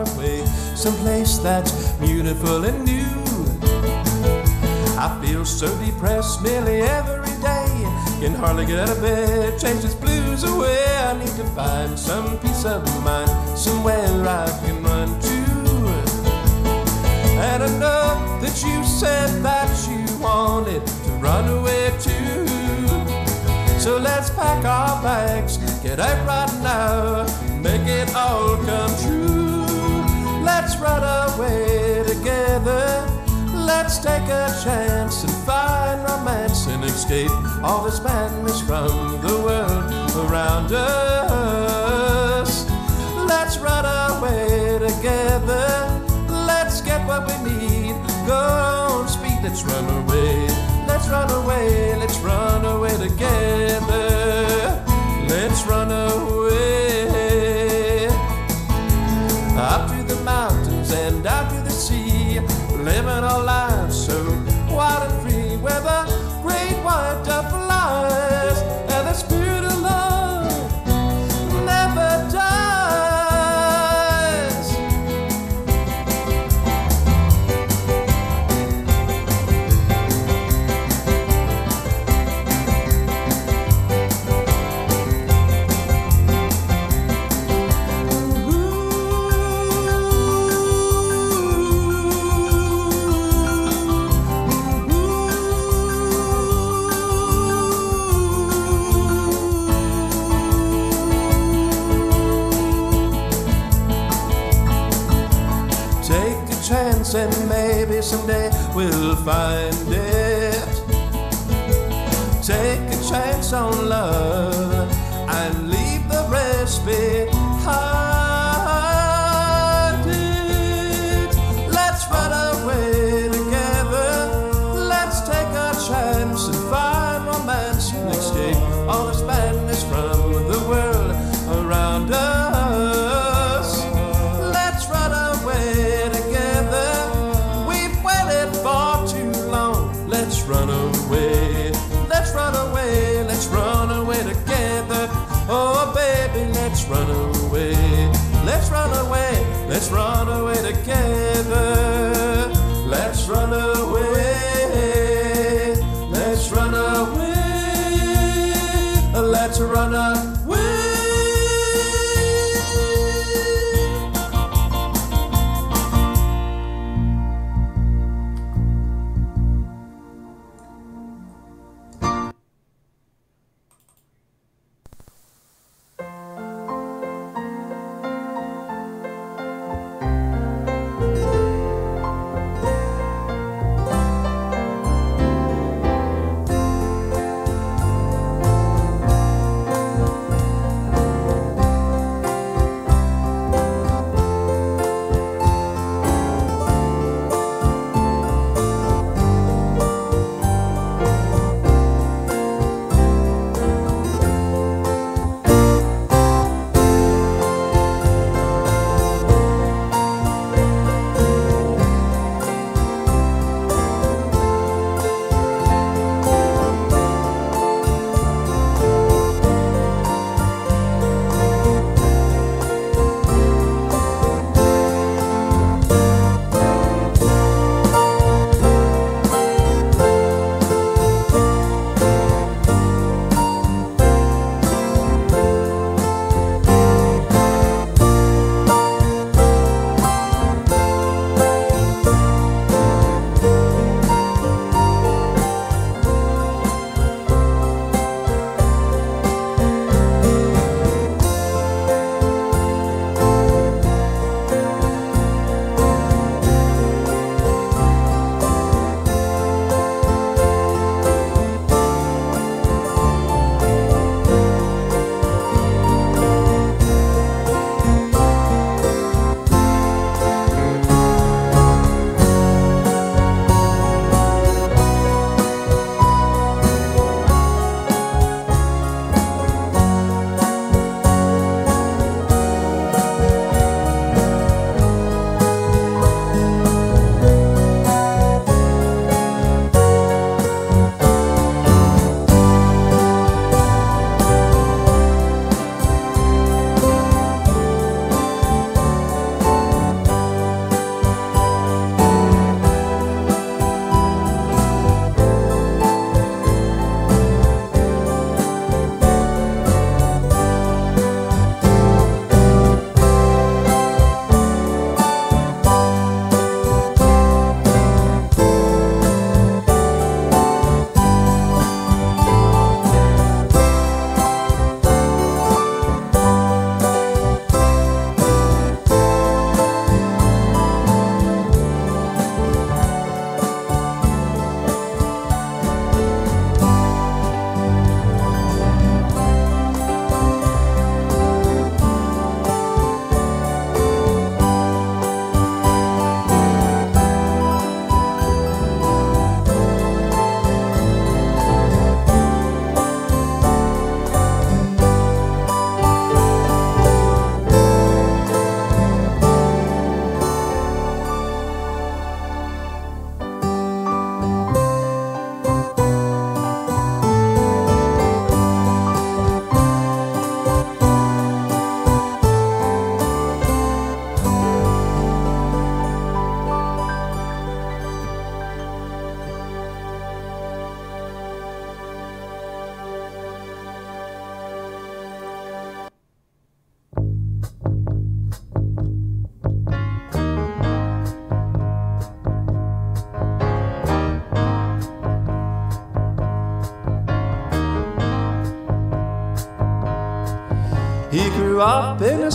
away, someplace that's beautiful and new. I feel so depressed nearly every day. Can hardly get out of bed, change this blues away. I need to find some peace of mind, somewhere I can run to. And I know that you said that you wanted to run away too. So let's pack our bags, get out right now, make it all come true. Let's run away together. Let's take a chance and find romance and escape all this madness from the world around us. Let's run away together. Let's get what we need. Go on speed, let's run away. Let's run away, let's run away together. Find it. Take a chance on love run away.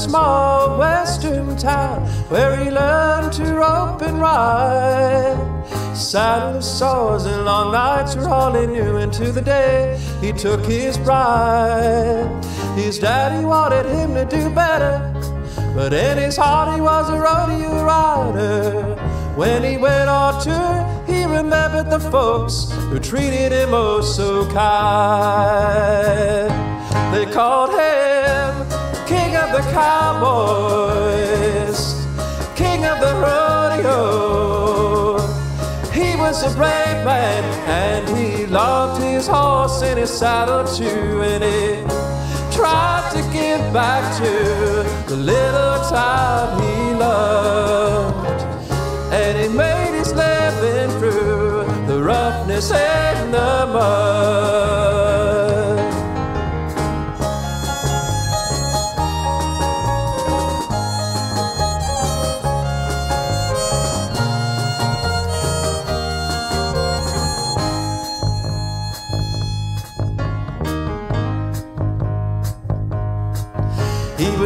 Small western town where he learned to rope and ride. Saddle sores and long nights were all he knew. Into the day he took his bride. His daddy wanted him to do better, but in his heart he was a rodeo rider. When he went on tour, he remembered the folks who treated him oh so kind. They called the Cowboys, King of the Rodeo. He was a brave man and he loved his horse and his saddle too. And he tried to give back to the little town he loved. And he made his living through the roughness and the mud.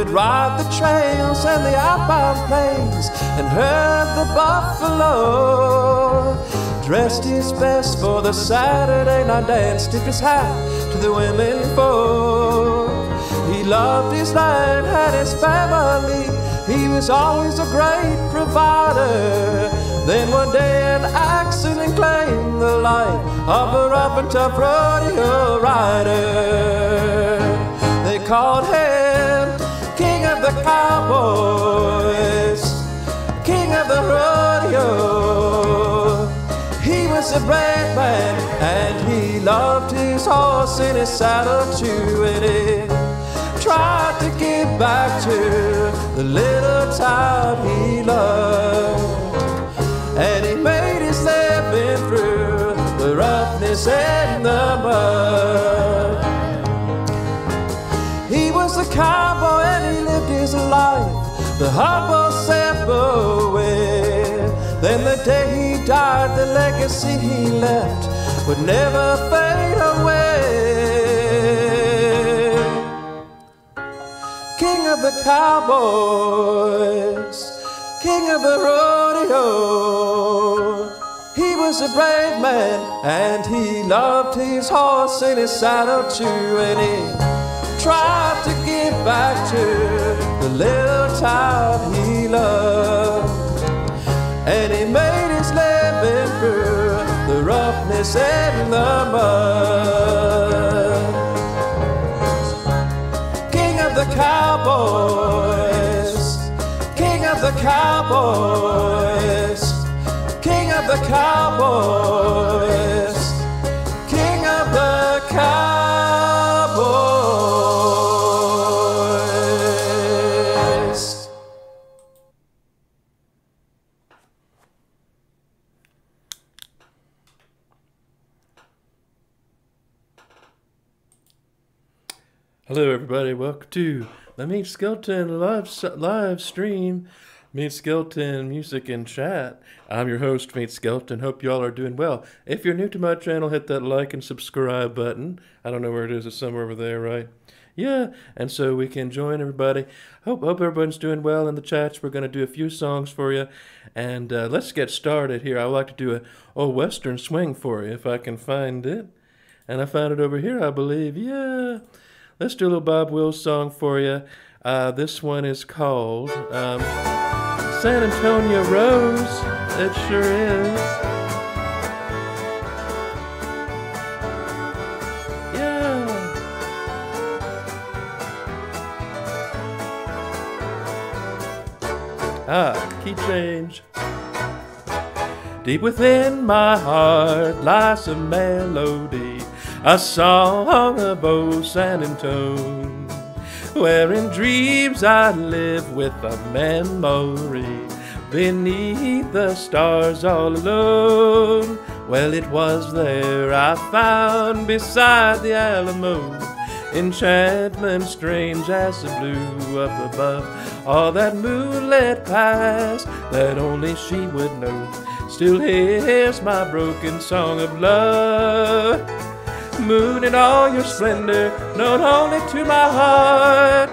Ride the trails and the outbound plains and herd the buffalo. Dressed his best for the Saturday night dance, tipped his hat to the women folk. He loved his land, had his family. He was always a great provider. Then one day an accident claimed the life of a rough and tough rodeo rider. They called him the Cowboys, King of the Rodeo. He was a brave man and he loved his horse in his saddle too. And he tried to give back to the little town he loved. And he made his living through the roughness and the mud. Humble, simple way. Then the day he died, the legacy he left would never fade away. King of the cowboys, king of the rodeo. He was a brave man and he loved his horse and his saddle too. And he tried to give back to the little town roughness and the mud. King of the cowboys, King of the cowboys, King of the cowboys, Hello, everybody. Welcome to the Meade Skelton live live stream. Meade Skelton music and chat. I'm your host, Meade Skelton. Hope y'all are doing well. If you're new to my channel, hit that like and subscribe button. I don't know where it is. It's somewhere over there, right? Yeah, and so we can join everybody. Hope hope everyone's doing well in the chats. We're gonna do a few songs for you, and uh, let's get started here. I would like to do a old western swing for you if I can find it, and I found it over here, I believe. Yeah. Let's do a little Bob Wills song for you. Uh, this one is called um, San Antonio Rose. It sure is. Yeah. Ah, key change. Deep within my heart lies a melody, a song of old San Antone, where in dreams I live with a memory beneath the stars all alone. Well, it was there I found beside the Alamo enchantment strange as the blue up above. All that moonlit past that only she would know. Still hears my broken song of love. Moon in all your splendor, known only to my heart.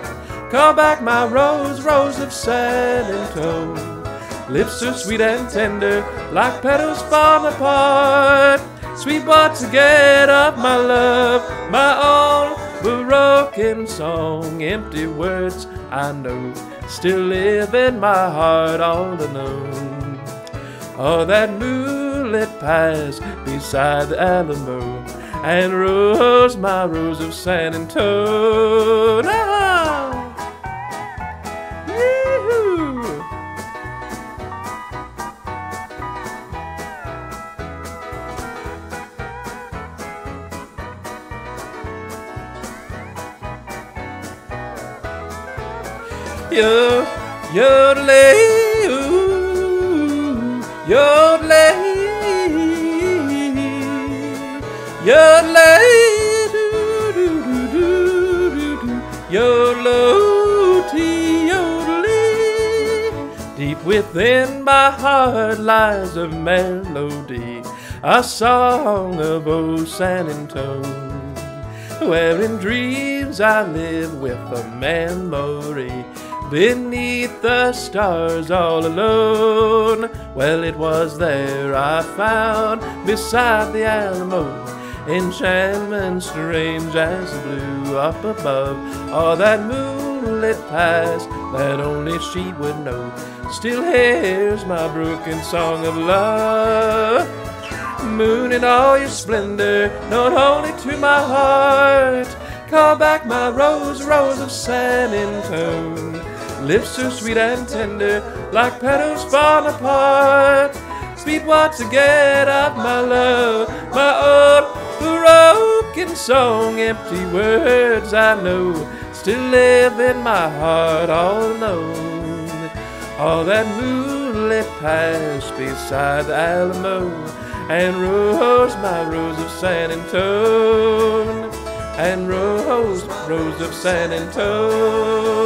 Call back my rose, rose of San Antone. Lips so sweet and tender, like petals falling apart. Sweet but to get up my love, my own broken song. Empty words I know still live in my heart all alone. Oh, that moonlit pass beside the Alamo and rose my rose of San Antone. Ah! Yee-hoo! Yo, yodelay, ooh, yodelay, yodelay. Deep within my heart lies a melody, a song of old San Antone where in dreams I live with a memory beneath the stars all alone. Well, it was there I found beside the Alamo enchantment strange as the blue up above. Oh, that moonlit past that only she would know still hears my broken song of love moon in all your splendor, known only to my heart. Call back my rose, rose of San Antone. Lips so sweet and tender, like petals falling apart. Sweet what to get up, my love, my old broken song. Empty words I know still live in my heart all alone. All that moonlit past beside the Alamo and rose my rose of San Antone, and rose, rose of San Antone.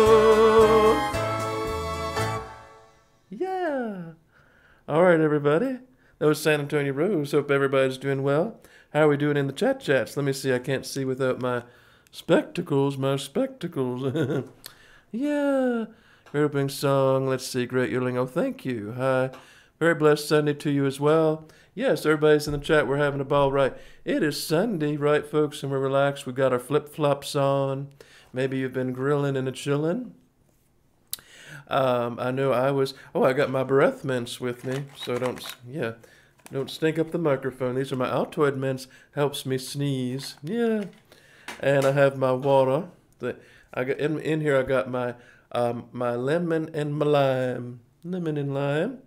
All right, everybody. That was San Antonio Rose. Hope everybody's doing well. How are we doing in the chat chats? Let me see. I can't see without my spectacles. My spectacles. yeah. Great opening song. Let's see. Great yodeling. Oh, thank you. Hi. Very blessed Sunday to you as well. Yes, everybody's in the chat. We're having a ball, right? It is Sunday, right, folks? And we're relaxed. We've got our flip flops on. Maybe you've been grilling and a chilling. Um, I know I was. Oh, I got my breath mints with me, so don't. Yeah, don't stink up the microphone. These are my Altoid mints. Helps me sneeze. Yeah, and I have my water. The, I got in, in here. I got my um, my lemon and my lime. Lemon and lime.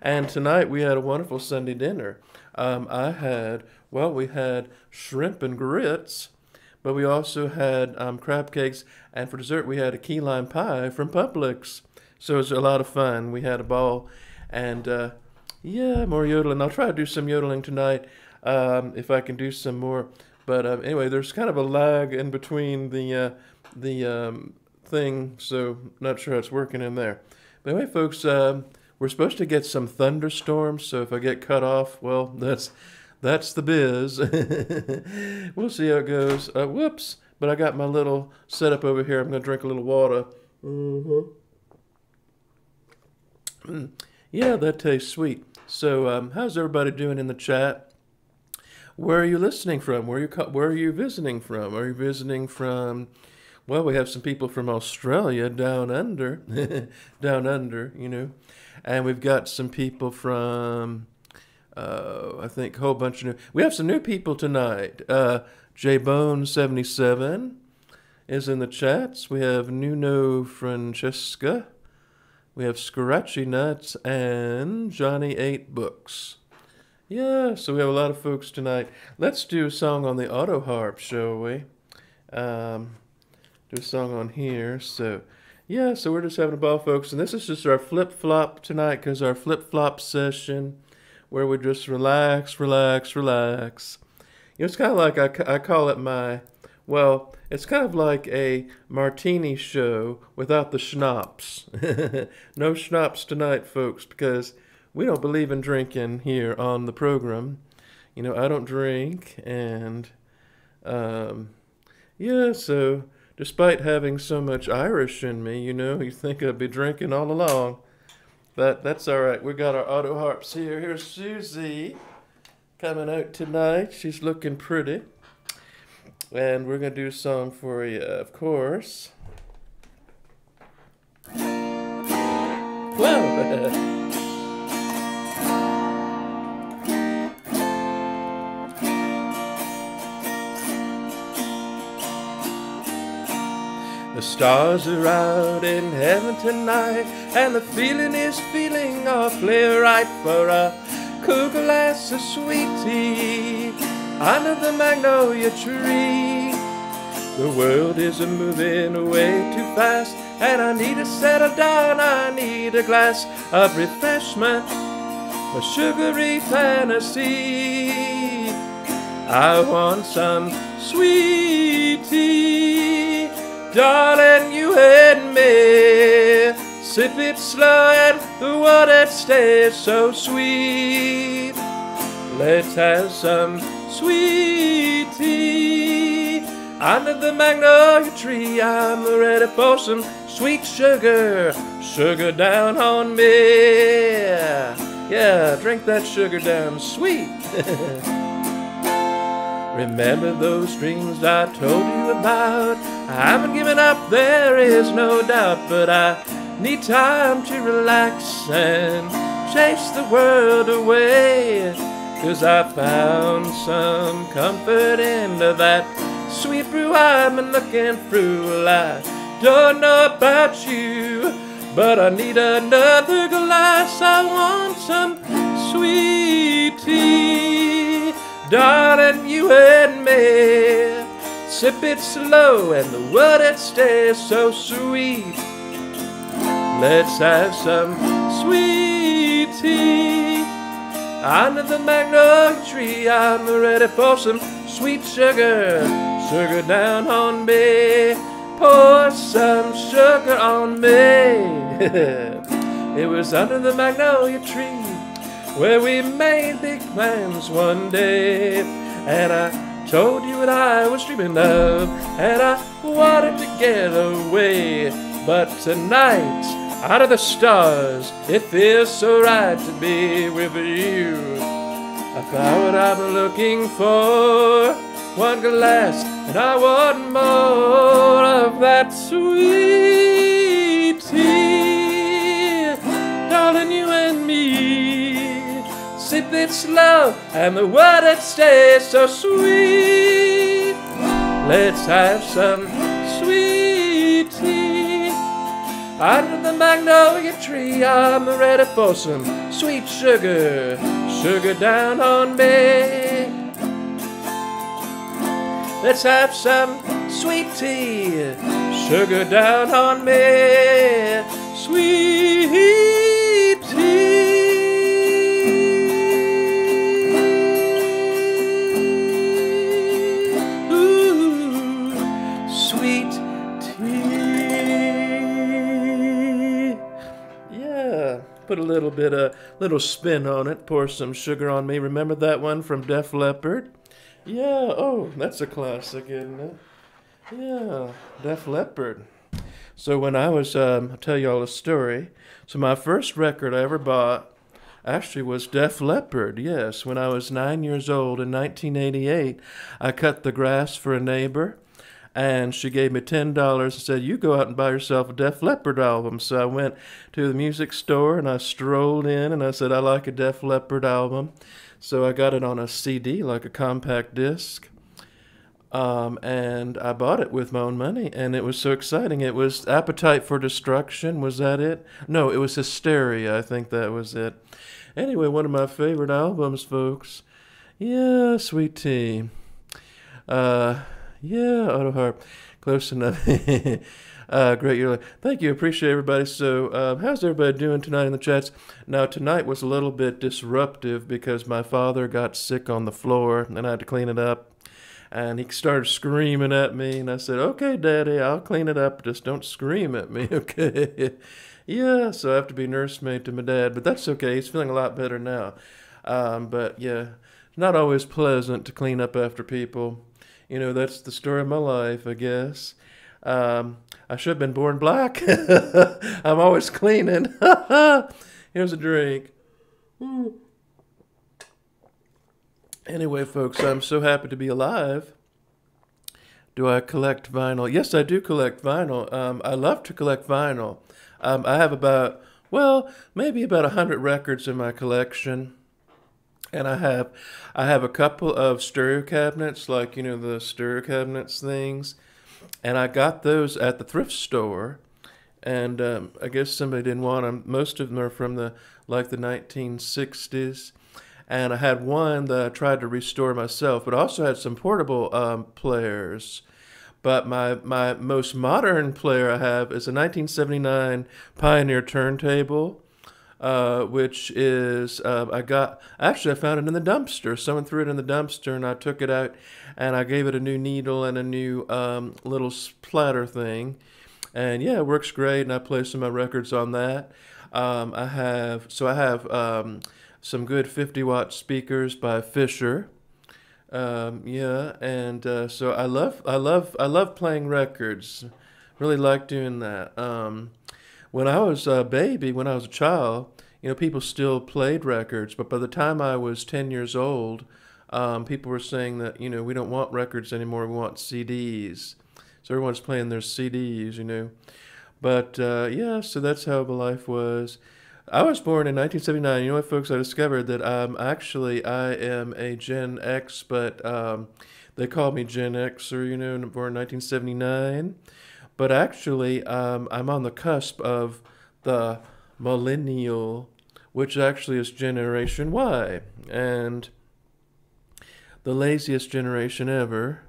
And tonight we had a wonderful Sunday dinner. Um, I had, well, we had shrimp and grits, but we also had um, crab cakes, and for dessert we had a key lime pie from Publix. So it was a lot of fun. We had a ball, and uh, yeah, more yodeling. I'll try to do some yodeling tonight um, if I can do some more. But uh, anyway, there's kind of a lag in between the uh, the um, thing, so not sure how it's working in there. But anyway, folks. Um, we're supposed to get some thunderstorms, so if I get cut off, well, that's that's the biz. we'll see how it goes. Uh, whoops! But I got my little setup over here. I'm gonna drink a little water. Mm-hmm. Mm. Yeah, that tastes sweet. So, um, how's everybody doing in the chat? Where are you listening from? Where are you where are you visiting from? Are you visiting from? Well, we have some people from Australia down under, down under, you know, and we've got some people from, uh, I think, a whole bunch of new. We have some new people tonight. Uh, J Bone seventy seven is in the chats. We have Nuno Francesca. We have Scratchy Nuts and Johnny Eight Books. Yeah, so we have a lot of folks tonight. Let's do a song on the auto harp, shall we? Um, do a song on here. So, yeah, so we're just having a ball, folks. And this is just our flip flop tonight because our flip flop session where we just relax, relax, relax. You know, it's kind of like I, I call it my, well, it's kind of like a martini show without the schnapps. no schnapps tonight, folks, because we don't believe in drinking here on the program. You know, I don't drink, and um, yeah, so despite having so much Irish in me, you know, you think I'd be drinking all along. But that's all right. We got our auto harps here. Here's Susie coming out tonight. She's looking pretty. And we're going to do a song for you, of course. Whoa! The stars are out in heaven tonight, and the feeling is feeling awfully right for a cool glass of sweet tea under the magnolia tree. The world is a moving away too fast, and I need to settle down. I need a glass of refreshment, a sugary fantasy. I want some sweet tea. Darling, you and me. Sip it slow and the water stays so sweet. Let's have some sweet tea. Under the magnolia tree, I'm ready for some sweet sugar. Sugar down on me. Yeah, drink that sugar down sweet. Remember those dreams I told you about? I haven't given up, there is no doubt, but I need time to relax and chase the world away. Cause I found some comfort in that sweet brew I've been looking through. Well, I don't know about you, but I need another glass. I want some sweet tea. Darling, you and me. Sip it slow and the word it stays so sweet. Let's have some sweet. Under the magnolia tree, I'm ready for some sweet sugar. Sugar down on me. Pour some sugar on me. it was under the magnolia tree where we made big plans one day. And I told you what I was dreaming of, and I wanted to get away. But tonight, out of the stars, it feels so right to be with you. I found what been looking for. One glass, and I want more of that sweet tea. Darling, you and me. Sip it slow, and the water stays so sweet. Let's have some sweet. Under the magnolia tree, I'm ready for some sweet sugar. Sugar down on me. Let's have some sweet tea. Sugar down on me. Sweet put a little bit of little spin on it. Pour some sugar on me. Remember that one from Def Leppard? Yeah. Oh, that's a classic, isn't it? Yeah, Def Leppard. So when I was, um, I'll tell you all a story. So my first record I ever bought actually was Def Leppard. Yes, when I was nine years old in 1988, I cut the grass for a neighbor, and she gave me ten dollars and said, "You go out and buy yourself a Def Leppard album." So I went to the music store and I strolled in and I said, "I like a Def Leppard album." So I got it on a CD, like a compact disc. Um, and I bought it with my own money, and it was so exciting. It was Appetite for Destruction. Was that it? No, it was Hysteria. I think that was it. Anyway, one of my favorite albums, folks. Yeah, Sweet Tea. Uh, yeah, Auto Harp. Close enough. uh, great year. Thank you. Appreciate everybody. So, uh, how's everybody doing tonight in the chats? Now, tonight was a little bit disruptive because my father got sick on the floor, and I had to clean it up and he started screaming at me and i said okay daddy i'll clean it up just don't scream at me okay yeah so i have to be nursemaid to my dad but that's okay he's feeling a lot better now um, but yeah not always pleasant to clean up after people you know that's the story of my life i guess Um, I should have been born black. I'm always cleaning. Here's a drink. Anyway, folks, I'm so happy to be alive. Do I collect vinyl? Yes, I do collect vinyl. Um, I love to collect vinyl. Um, I have about, well, maybe about a hundred records in my collection, and I have, I have a couple of stereo cabinets, like you know the stereo cabinets things, and I got those at the thrift store, and um, I guess somebody didn't want them. Most of them are from the like the 1960s, and I had one that I tried to restore myself, but I also had some portable um, players. But my, my most modern player I have is a 1979 Pioneer turntable, uh, which is uh, I got actually I found it in the dumpster. Someone threw it in the dumpster, and I took it out, and I gave it a new needle and a new um, little splatter thing, and yeah, it works great. And I play some of my records on that. Um, I have so I have um, some good 50 watt speakers by Fisher. Um, yeah, and uh, so I love I love I love playing records. Really like doing that. When I was a baby, when I was a child, you know, people still played records, but by the time I was 10 years old, um, people were saying that, you know, we don't want records anymore, we want CDs. So everyone's playing their CDs, you know. But uh, yeah, so that's how my life was. I was born in 1979. You know what, folks? I discovered that um, actually I am a Gen X, but um, they call me Gen Xer, you know, born in 1979. But actually, um, I'm on the cusp of the millennial, which actually is Generation Y, and the laziest generation ever.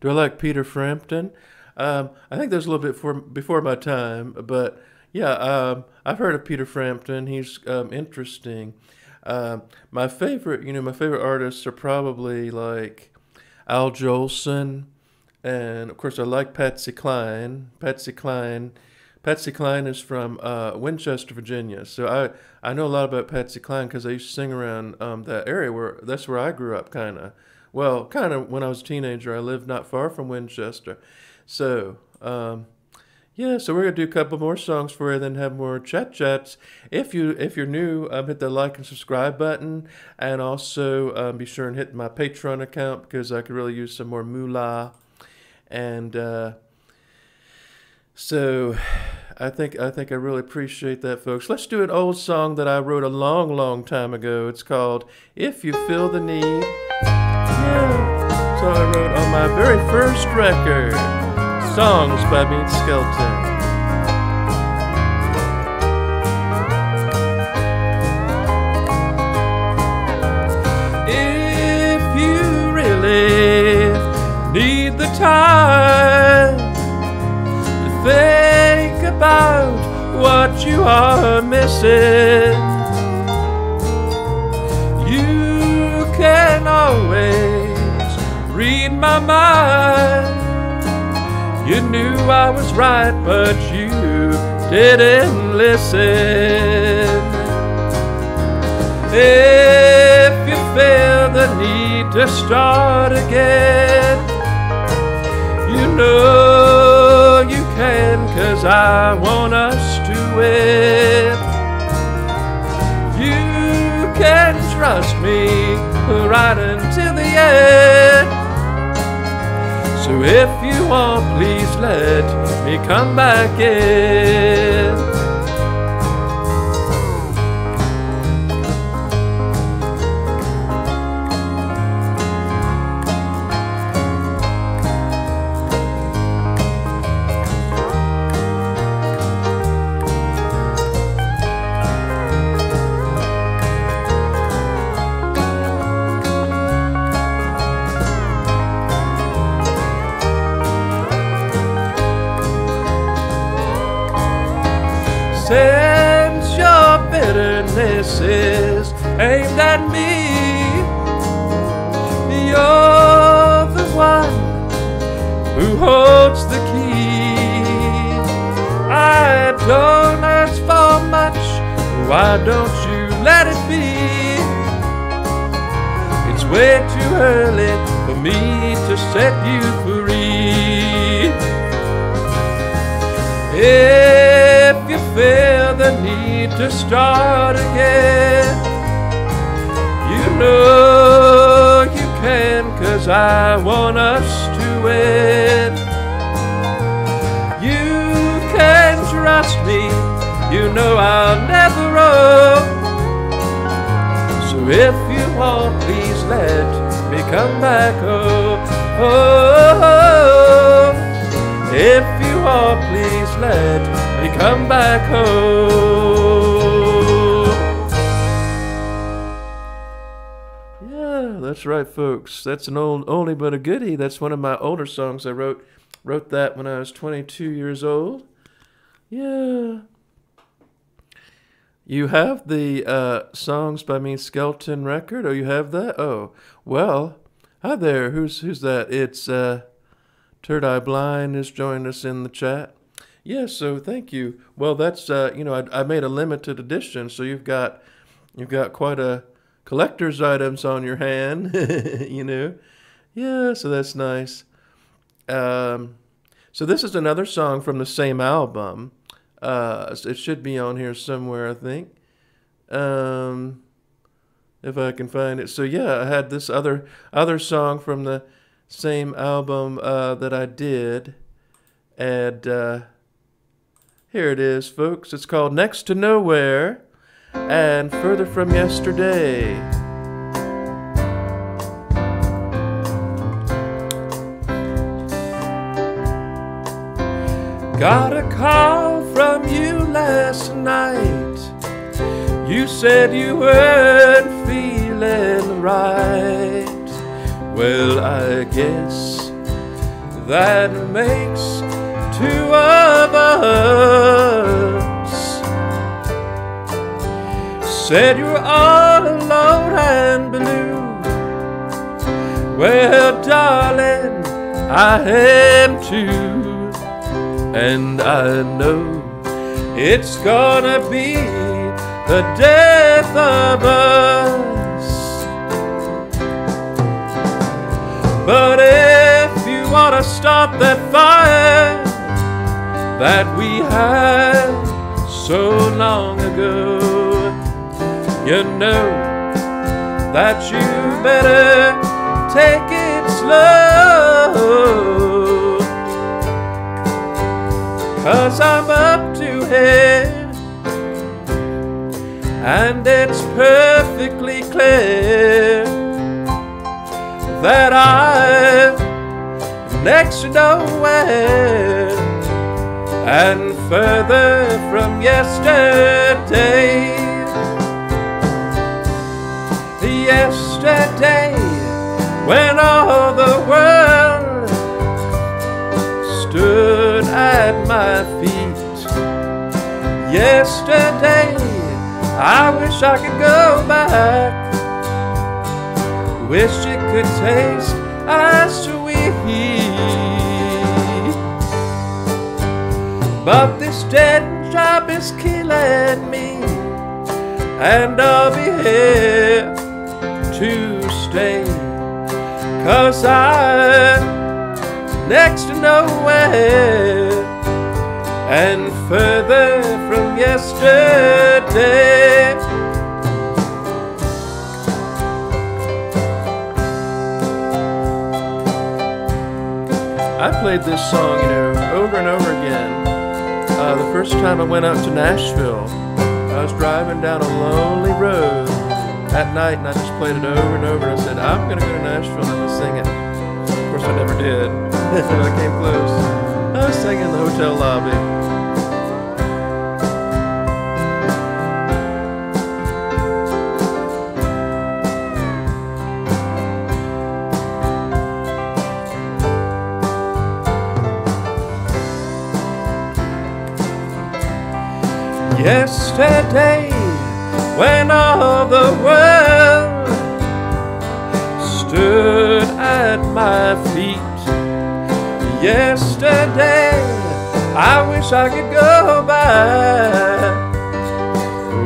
Do I like Peter Frampton? Um, I think there's a little bit for, before my time, but yeah, um, I've heard of Peter Frampton. He's um, interesting. Uh, my favorite, you know, my favorite artists are probably like Al Jolson, and of course I like Patsy Cline. Patsy Cline, Patsy Cline is from uh, Winchester, Virginia. So I I know a lot about Patsy Cline because I used to sing around um, that area where that's where I grew up, kind of. Well, kind of when I was a teenager, I lived not far from Winchester. So. Um, yeah, so we're gonna do a couple more songs for you, then have more chat chats. If you if you're new, um, hit the like and subscribe button, and also um, be sure and hit my Patreon account because I could really use some more moolah. And uh, so, I think I think I really appreciate that, folks. Let's do an old song that I wrote a long, long time ago. It's called "If You Feel the Need." Yeah, so I wrote on my very first record. Songs by Meade Skelton. About what you are missing, you can always read my mind. You knew I was right, but you didn't listen. If you feel the need to start again, you know cause I want us to win. You can trust me right until the end. So if you want, please let me come back in. Since your bitterness is aimed at me, you're the one who holds the key. I don't ask for much, why don't you let it be? It's way too early for me to set you free. You feel the need to start again, you know you can, cause I want us to win. You can trust me, you know I'll never roam. So if you want, please let me come back home. Oh, oh, oh. if you want, please let come back home. Yeah, that's right, folks. That's an old oldie but a goodie. That's one of my older songs I wrote. Wrote that when I was 22 years old. Yeah. You have the uh, songs by Meade Skelton record. Oh, you have that? Oh, well. Hi there. Who's who's that? It's uh, Third Eye Blind has joined us in the chat. Yeah. So thank you. Well, that's uh, you know I, I made a limited edition, so you've got you've got quite a collector's items on your hand. you know. Yeah. So that's nice. Um, so this is another song from the same album. Uh, it should be on here somewhere, I think. Um, if I can find it. So yeah, I had this other other song from the same album uh, that I did, and uh, here it is, folks. It's called "Next to Nowhere" and "Further from Yesterday." Got a call from you last night. You said you weren't feeling right. Well, I guess that makes two of us. Said you were all alone and blue. Well, darling, I am too. And I know it's gonna be the death of us. But if you wanna stop that fire that we had so long ago, you know that you better take it slow. Cause I'm up to here and it's perfectly clear that I'm next to nowhere and further from yesterday. Yesterday, when all the world stood at my feet. Yesterday, I wish I could go back. Wish it could taste as sweet. But this dead job is killing me, and I'll be here to stay. Cause I'm next to nowhere and further from yesterday. I played this song, you know, over and over again. Uh, the first time I went out to Nashville, I was driving down a lonely road at night, and I just played it over and over. And I said, "I'm gonna go to Nashville and I'm gonna sing it." Of course, I never did. I came close. I was singing in the hotel lobby. Yesterday, when all the world stood at my feet. Yesterday, I wish I could go back.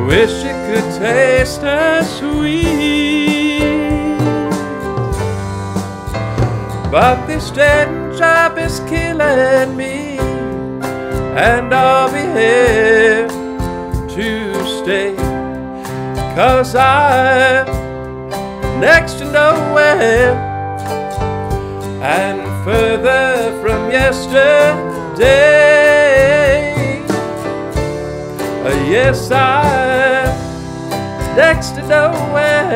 Wish it could taste as sweet. But this dead job is killing me, and I'll be here Cause I'm next to nowhere and further from yesterday. Yes, I'm next to nowhere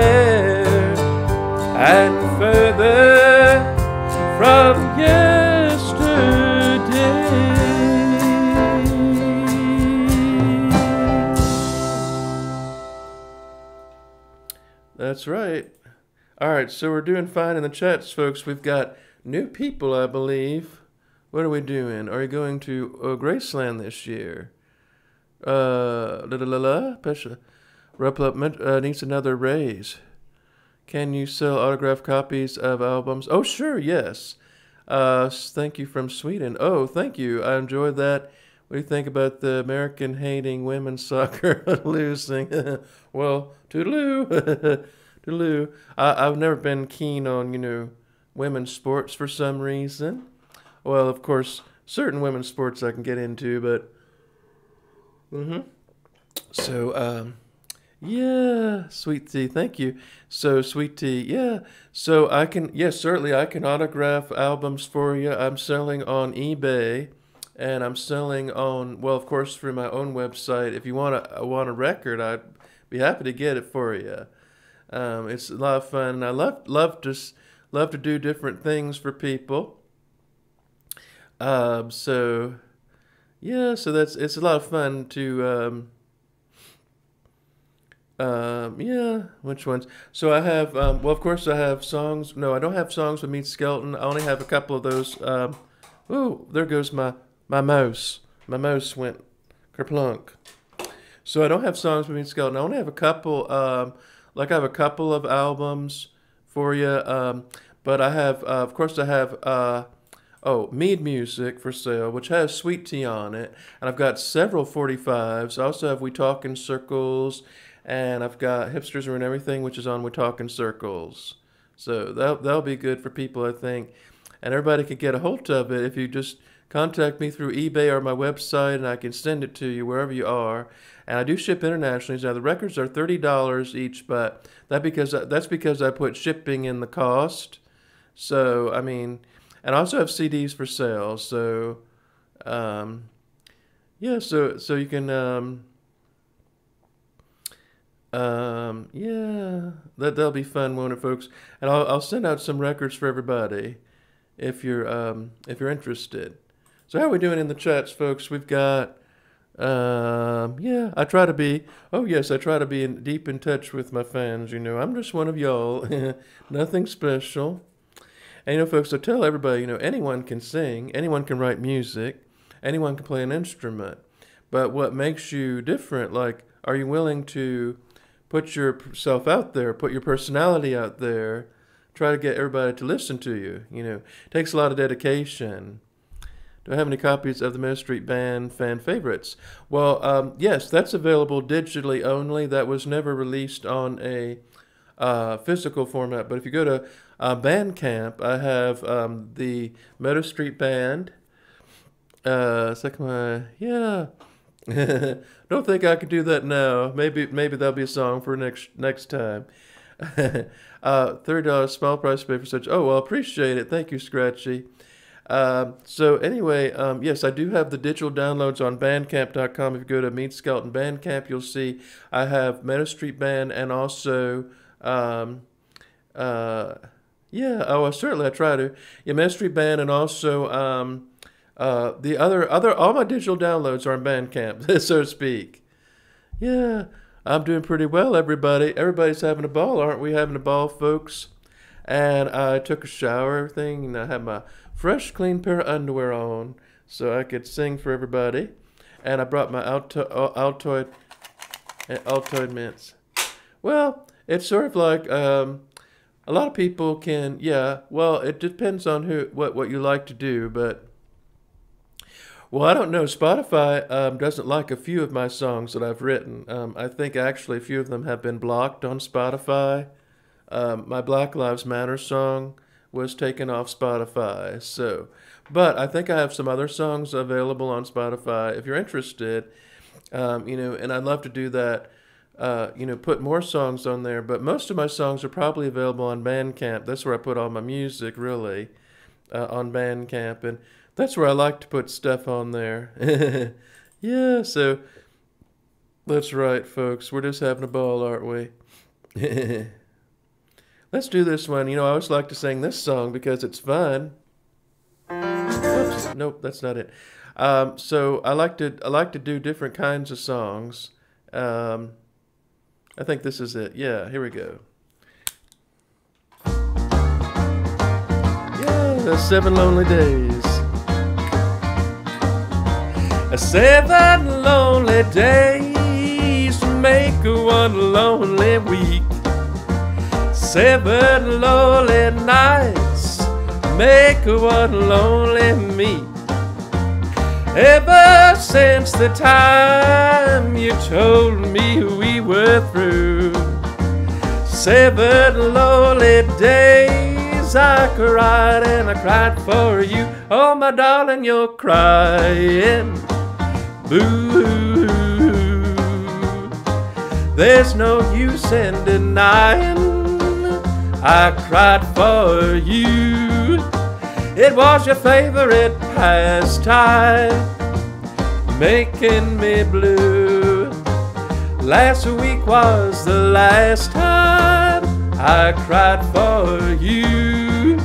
and further from yesterday. That's right. All right, so we're doing fine in the chats, folks. We've got new people, I believe. What are we doing? Are you going to uh, Graceland this year? Uh, la la la. Pesha. Replit uh, needs another raise. Can you sell autographed copies of albums? Oh, sure, yes. Uh, thank you from Sweden. Oh, thank you. I enjoyed that. What do you think about the American hating women's soccer losing? well, toodaloo. Toodaloo. I, I've never been keen on, you know, women's sports for some reason. Well, of course, certain women's sports I can get into, but. Mm-hmm. So, um, yeah, sweet tea. Thank you. So, sweet tea. Yeah. So I can, yes, certainly I can autograph albums for you. I'm selling on eBay, and I'm selling on, well, of course, through my own website. If you want a want a record, I'd be happy to get it for you. Um, it's a lot of fun, and I love love to love to do different things for people. Um, so yeah, so that's it's a lot of fun to um, um, yeah, which ones? So I have, um, well, of course, I have songs. No, I don't have songs with Meade Skelton. I only have a couple of those. Um, oh, there goes my my mouse. My mouse went kerplunk. So I don't have songs with Meade Skelton. I only have a couple. Um, like I have a couple of albums for you. Um, but I have, uh, of course, I have. Uh, Oh, Meade Music for sale, which has Sweet Tea on it. And I've got several 45s. I also have We Talk in Circles. And I've got Hipsters Ruin Everything, which is on We Talk in Circles. So that'll, that'll be good for people, I think. And everybody can get a hold of it if you just contact me through eBay or my website, and I can send it to you wherever you are. And I do ship internationally. Now the records are thirty dollars each, but that because that's because I put shipping in the cost. So I mean, and I also have CDs for sale. So, um, yeah, so so you can, um, um, yeah, that that'll be fun, won't it, folks? And I'll I'll send out some records for everybody if you're um if you're interested. So how are we doing in the chats, folks? We've got. Um, yeah, I try to be. Oh yes, I try to be in, deep in touch with my fans. You know, I'm just one of y'all. Nothing special. And you know, folks, so tell everybody, you know, anyone can sing, anyone can write music, anyone can play an instrument. But what makes you different, like, are you willing to put yourself out there, put your personality out there, try to get everybody to listen to you? You know, it takes a lot of dedication. Do I have any copies of the Main Street Band fan favorites? Well, um, yes, that's available digitally only. That was never released on a uh, physical format. But if you go to uh, Bandcamp, I have um, the Meadow Street Band. Uh, second one, yeah. Don't think I could do that now. Maybe maybe that'll be a song for next next time. uh, Thirty dollars small price to pay for such. Oh well, appreciate it. Thank you, Scratchy. Um, so anyway, um, yes, I do have the digital downloads on Bandcamp.com. If you go to Meade Skelton Bandcamp, you'll see I have Meadow Street Band and also, um, uh, yeah, oh, certainly I try to. Yeah, Meadow Street Band and also um, uh, the other other all my digital downloads are on Bandcamp, so to speak. Yeah, I'm doing pretty well, everybody. Everybody's having a ball, aren't we? Having a ball, folks. And I took a shower, everything, and I had my fresh, clean pair of underwear on so I could sing for everybody. And I brought my Alto- uh, Altoid, uh, Altoid mints. Well, it's sort of like um, a lot of people can, yeah. Well, it depends on who, what, what you like to do, but well, I don't know. Spotify um, doesn't like a few of my songs that I've written. Um, I think actually a few of them have been blocked on Spotify. Um, my Black Lives Matter song was taken off Spotify. So, But I think I have some other songs available on Spotify if you're interested. Um, you know, and I'd love to do that. Uh, you know, put more songs on there. But most of my songs are probably available on Bandcamp. That's where I put all my music, really, uh, on Bandcamp, and that's where I like to put stuff on there. yeah, so that's right, folks. We're just having a ball, aren't we? Let's do this one. You know, I always like to sing this song because it's fun. Oops, nope, that's not it. Um, so I like to I like to do different kinds of songs. Um, I think this is it. Yeah, here we go. Yeah, seven lonely days. Seven lonely days make one lonely week. Seven lonely nights make one lonely me. Ever since the time you told me we were through, seven lonely days I cried and I cried for you. Oh, my darling, you're crying. Boo. There's no use in denying I cried for you. It was your favorite pastime, making me blue. Last week was the last time I cried for you.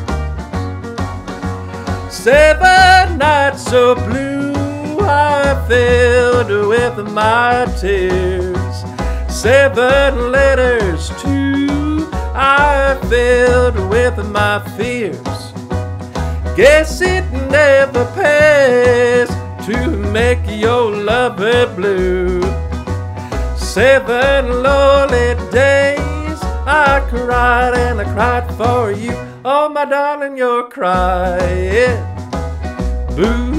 Seven nights so blue I filled with my tears. Seven letters too I filled with my fears. Guess it never pays to make your lover blue. Seven lonely days I cried and I cried for you. Oh, my darling, you're crying. Boo.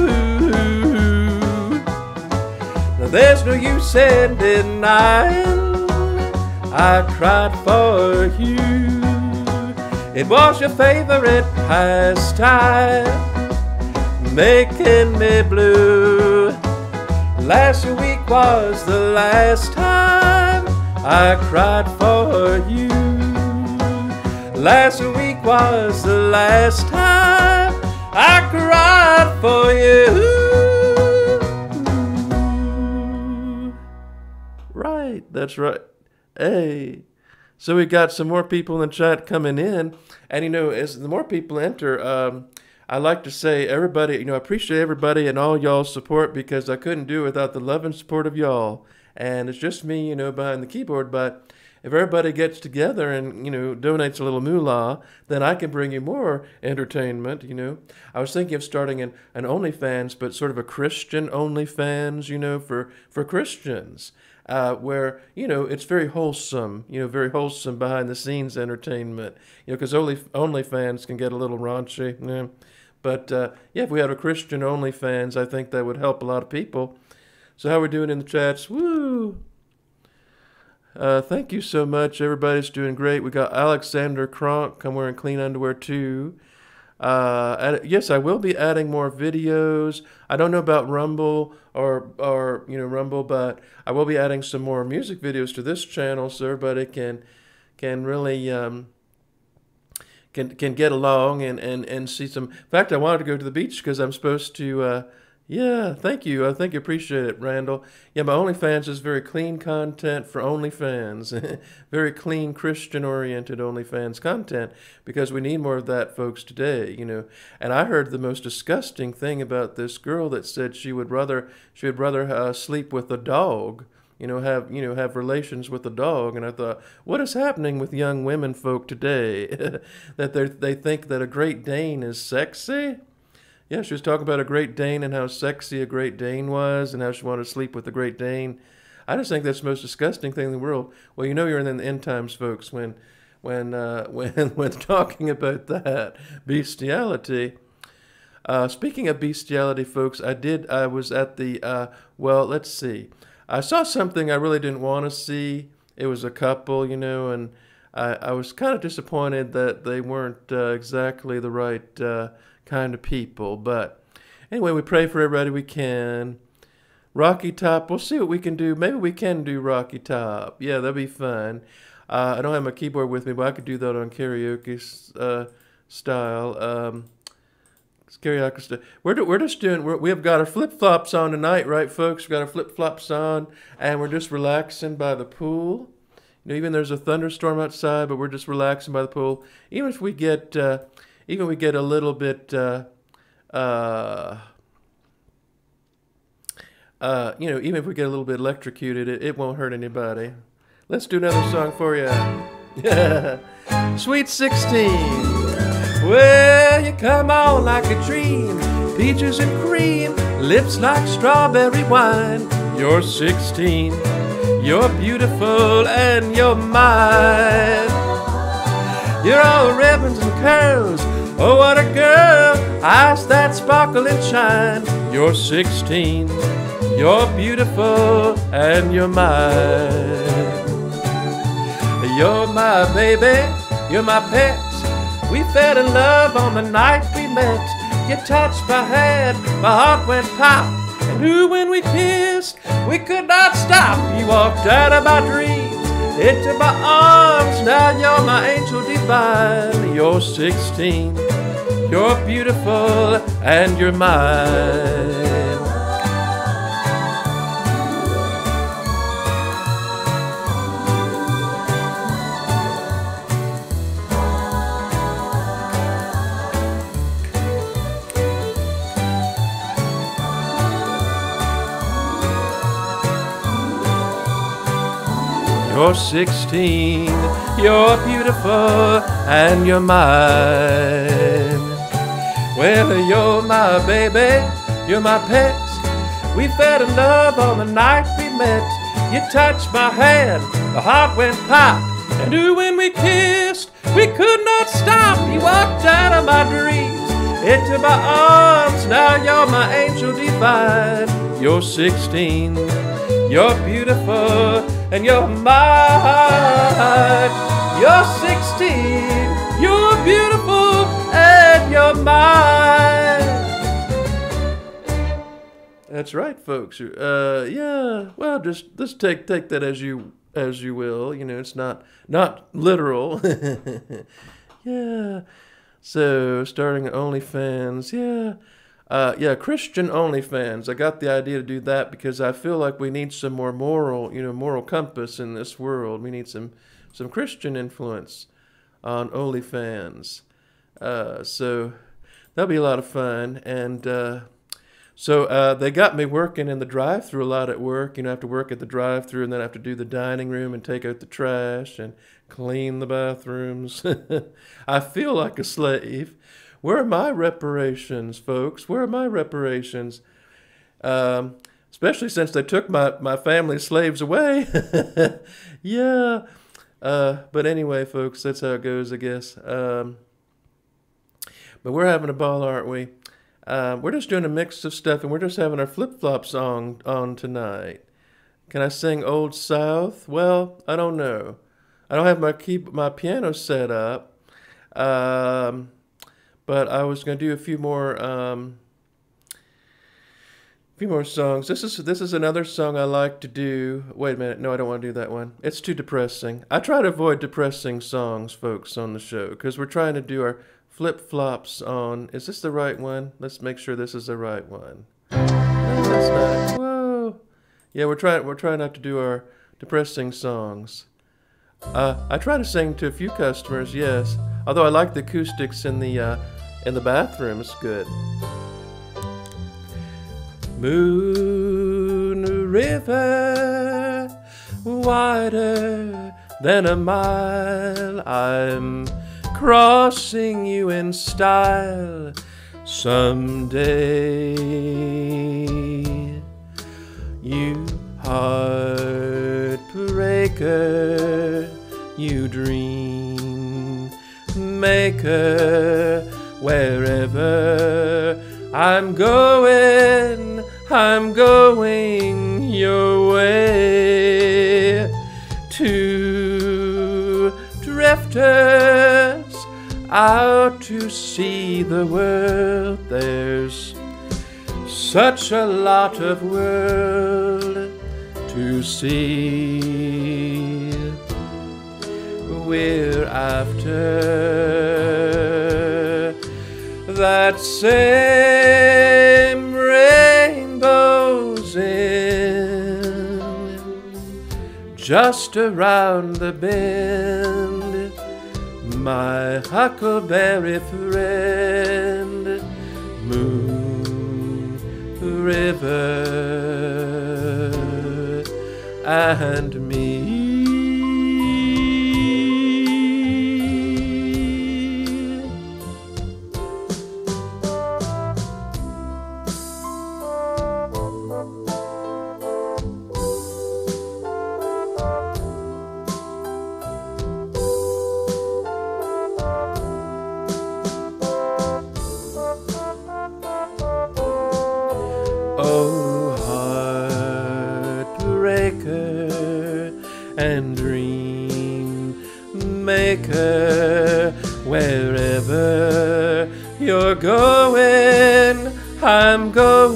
Now there's no use in denying I cried for you. It was your favorite pastime, making me blue. Last week was the last time I cried for you. Last week was the last time I cried for you. Right, that's right. Hey. So we got some more people in the chat coming in, and you know, as the more people enter, um, I like to say everybody, you know, I appreciate everybody and all y'all's support because I couldn't do it without the love and support of y'all. And it's just me, you know, behind the keyboard. But if everybody gets together and you know donates a little moolah, then I can bring you more entertainment. You know, I was thinking of starting an, an OnlyFans, but sort of a Christian OnlyFans, you know, for for Christians uh, where you know it's very wholesome, you know, very wholesome behind the scenes entertainment. You know, because only OnlyFans can get a little raunchy. Know? But uh, yeah, if we had a Christian OnlyFans, I think that would help a lot of people. So how are we doing in the chats? Woo! Uh, thank you so much. Everybody's doing great. We got Alexander Kronk. I'm wearing clean underwear too. Uh, yes, I will be adding more videos. I don't know about Rumble or or you know Rumble, but I will be adding some more music videos to this channel so everybody can can really um, can can get along and, and, and see some. In fact, I wanted to go to the beach because I'm supposed to. Uh, yeah, thank you. I think you appreciate it, Randall. Yeah, my OnlyFans is very clean content for OnlyFans. very clean, Christian-oriented OnlyFans content because we need more of that, folks, today. You know, and I heard the most disgusting thing about this girl that said she would rather she would rather uh, sleep with a dog. You know, have you know have relations with a dog, and I thought, what is happening with young women folk today? that they they think that a Great Dane is sexy. Yeah, she was talking about a Great Dane and how sexy a Great Dane was and how she wanted to sleep with a Great Dane. I just think that's the most disgusting thing in the world. Well, you know you're in the end times, folks, when when uh, when when talking about that bestiality. Uh, speaking of bestiality, folks, I did. I was at the. Uh, well, let's see. I saw something I really didn't want to see. It was a couple, you know, and I, I was kind of disappointed that they weren't uh, exactly the right uh, kind of people. But anyway, we pray for everybody we can. Rocky Top, we'll see what we can do. Maybe we can do Rocky Top. Yeah, that'd be fun. Uh, I don't have my keyboard with me, but I could do that on karaoke uh, style. Um, karaoke style. We're, we're just doing, we're, we have got our flip flops on tonight, right, folks? We've got our flip flops on, and we're just relaxing by the pool. You know, even there's a thunderstorm outside, but we're just relaxing by the pool. Even if we get, uh, even we get a little bit, uh, uh, uh, you know, even if we get a little bit electrocuted, it, it won't hurt anybody. Let's do another song for you. Sweet 16. Well, you come on like a dream. Peaches and cream, lips like strawberry wine. You're 16. You're beautiful and you're mine. You're all ribbons and curls. Oh, what a girl! Eyes that sparkle and shine. You're 16. You're beautiful and you're mine. You're my baby, you're my pet. We fell in love on the night we met. You touched my hand, my heart went pop. And ooh, when we kissed, we could not stop. You walked out of my dreams, into my arms. Now you're my angel divine. You're 16, you're beautiful, and you're mine. You're 16, you're beautiful, and you're mine. Well, you're my baby, you're my pet. We fell in love on the night we met. You touched my hand, my heart went pop. And ooh, when we kissed, we could not stop. You walked out of my dreams, into my arms. Now you're my angel divine. You're 16, you're beautiful and you're mine. You're 16, you're beautiful, and you're mine. That's right, folks. Uh, yeah. Well, just just take take that as you as you will. You know, it's not not literal. yeah. So starting OnlyFans, yeah. Uh, yeah, Christian OnlyFans. I got the idea to do that because I feel like we need some more moral, you know, moral compass in this world. We need some some Christian influence on OnlyFans. Uh, so that'll be a lot of fun. And uh, so uh, they got me working in the drive-through a lot at work. You know, I have to work at the drive-through, and then I have to do the dining room and take out the trash and clean the bathrooms. I feel like a slave. Where are my reparations, folks? Where are my reparations? Um, especially since they took my, my family slaves away. yeah. Uh, but anyway, folks, that's how it goes, I guess. Um, but we're having a ball, aren't we? Uh, we're just doing a mix of stuff, and we're just having our flip flop song on tonight. Can I sing Old South? Well, I don't know. I don't have my key, my piano set up. Um, but I was going to do a few more um, few more songs. This is this is another song I like to do. Wait a minute, no, I don't want to do that one. It's too depressing. I try to avoid depressing songs, folks, on the show because we're trying to do our flip flops on. Is this the right one? Let's make sure this is the right one. No, that's not. Whoa. Yeah, we're trying. We're trying not to do our depressing songs. Uh, I try to sing to a few customers, yes. Although I like the acoustics in the uh, in the bathroom. It's good. Moon River, wider than a mile. I'm crossing you in style someday. You heartbreaker, you dream maker wherever I'm going, I'm going your way. Two drifters, out to see the world. There's such a lot of world to see. We're after that same rainbow's in just around the bend. My huckleberry friend, Moon River, and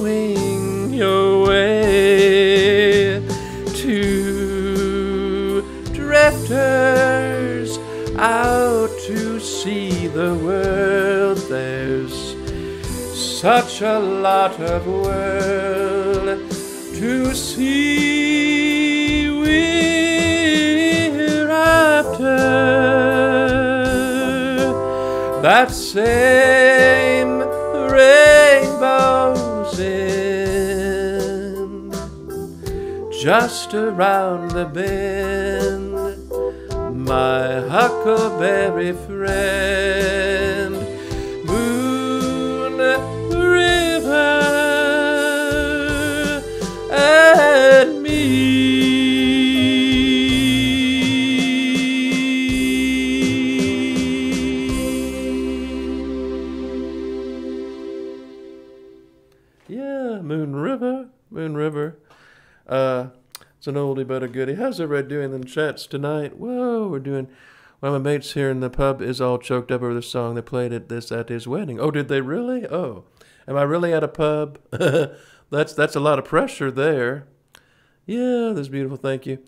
going your way. Two drifters out to see the world. There's such a lot of world to see. We're after that same just around the bend. My huckleberry friend, it's an oldie but a goodie. How's everybody doing in the chats tonight? Whoa, we're doing. One of my mates here in the pub is all choked up over the song they played at this at his wedding. Oh, did they really? Oh, am I really at a pub? that's that's a lot of pressure there. Yeah, that's beautiful. Thank you.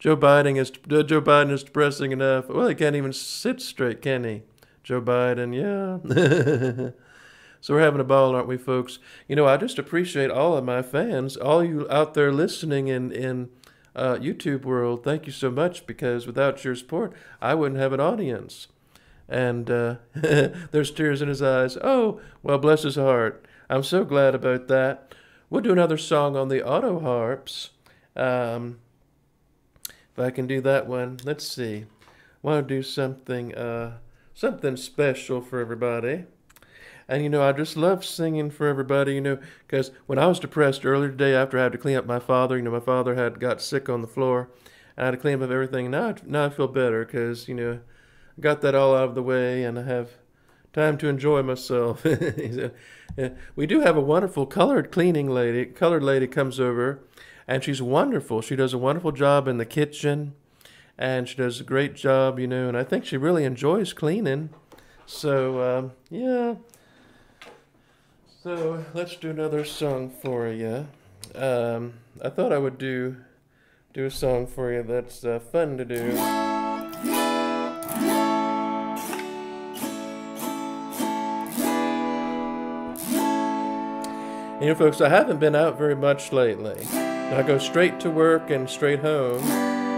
Joe Biden is uh, Joe Biden is depressing enough. Well, he can't even sit straight, can he? Joe Biden, yeah. so we're having a ball, aren't we, folks? You know, I just appreciate all of my fans, all you out there listening in in uh, YouTube world. Thank you so much because without your support, I wouldn't have an audience. And uh, there's tears in his eyes. Oh, well, bless his heart. I'm so glad about that. We'll do another song on the auto harps. Um, if I can do that one, let's see. Want to do something, uh, something special for everybody. And you know, I just love singing for everybody. You know, because when I was depressed earlier today, after I had to clean up my father, you know, my father had got sick on the floor, and I had to clean up everything. Now, I, now I feel better because you know, I got that all out of the way, and I have time to enjoy myself. we do have a wonderful colored cleaning lady. Colored lady comes over and she's wonderful. She does a wonderful job in the kitchen, and she does a great job, you know. And I think she really enjoys cleaning. So um, yeah. So let's do another song for you. Um, I thought I would do do a song for you that's uh, fun to do. You know, folks, I haven't been out very much lately. I go straight to work and straight home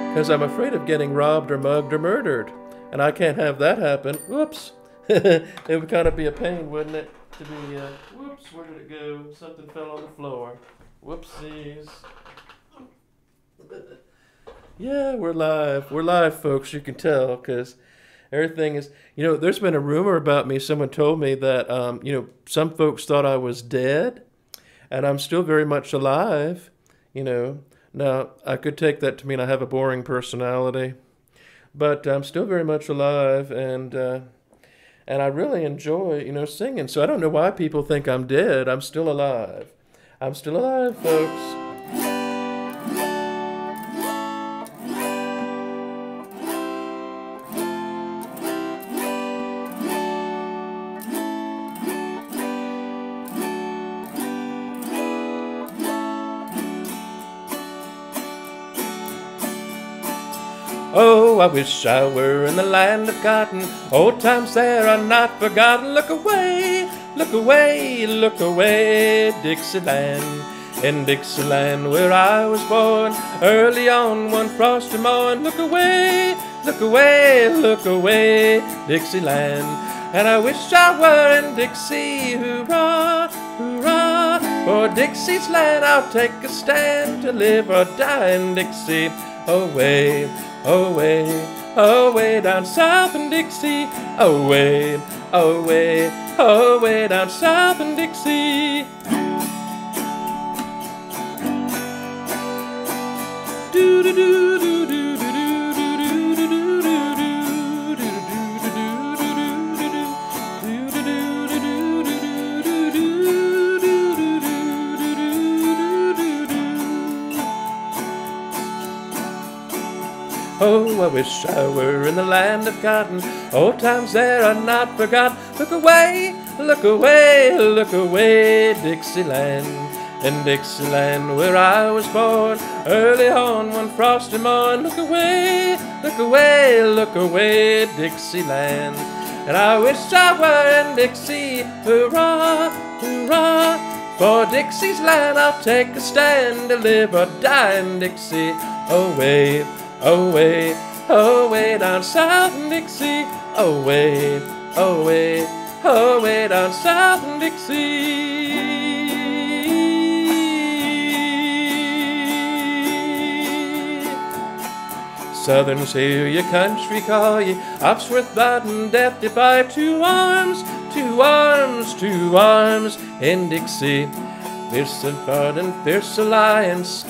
because I'm afraid of getting robbed or mugged or murdered. And I can't have that happen. Whoops. it would kind of be a pain, wouldn't it? To be, uh, whoops, where did it go? Something fell on the floor. Whoopsies. yeah, we're live. We're live, folks. You can tell because everything is, you know, there's been a rumor about me. Someone told me that, um, you know, some folks thought I was dead and I'm still very much alive, you know. Now, I could take that to mean I have a boring personality, but I'm still very much alive, and uh, and I really enjoy, you know, singing. So I don't know why people think I'm dead. I'm still alive. I'm still alive, folks. I wish I were in the land of cotton. Old times there are not forgotten. Look away, look away, look away, Dixieland. In Dixieland, where I was born, early on one frosty morn. Look away, look away, look away, Dixieland. And I wish I were in Dixie, hurrah, hurrah. For Dixie's land, I'll take a stand to live or die in Dixie. Away, away, away down south in Dixie. Away, away, away down south in Dixie. Do do do Oh, I wish I were in the land of cotton. Old times there are not forgot. Look away, look away, look away, Dixieland. In Dixieland, where I was born, early on one frosty morn. Look away, look away, look away, Dixieland. And I wish I were in Dixie, hurrah, hurrah. For Dixie's land, I'll take a stand to live or die in Dixie. Away, Oh, away, away oh, down south Dixie. Away, away, away down south Dixie. Southern's hear your country call ye, Opsworth, Bowden, Death defy, two arms, two arms, two arms in Dixie. Fierce and fard and fierce alliance,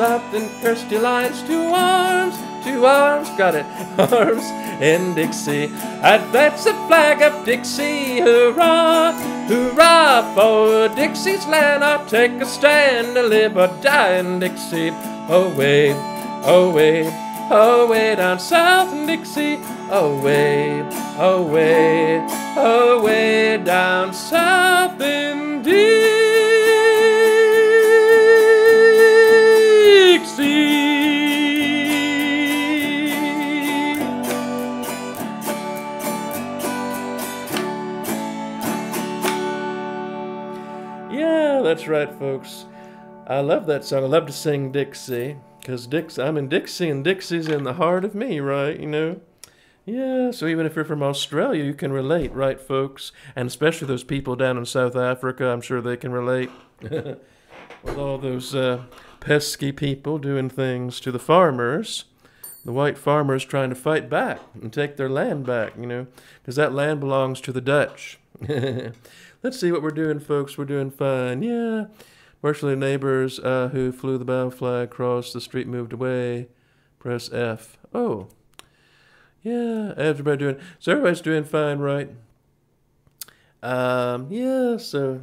and thirsty alliance, two arms, two arms, got it, arms in Dixie. Advance the flag of Dixie, hurrah, hurrah, for Dixie's land I'll take a stand to live or die in Dixie. Away, away, away down south in Dixie, away, away, away down south in Dixie. Right, folks. I love that song. I love to sing Dixie because Dix, I'm in Dixie, and Dixie's in the heart of me, right? You know. Yeah, so even if you're from Australia, you can relate, right, folks? And especially those people down in South Africa, I'm sure they can relate. With all those uh, pesky people doing things to the farmers, the white farmers trying to fight back and take their land back, you know, because that land belongs to the Dutch. Let's see what we're doing, folks. We're doing fine. Yeah. Virtually neighbors uh, who flew the bow flag across the street moved away. Press F. Oh. Yeah, everybody doing so everybody's doing fine, right? Um, yeah, so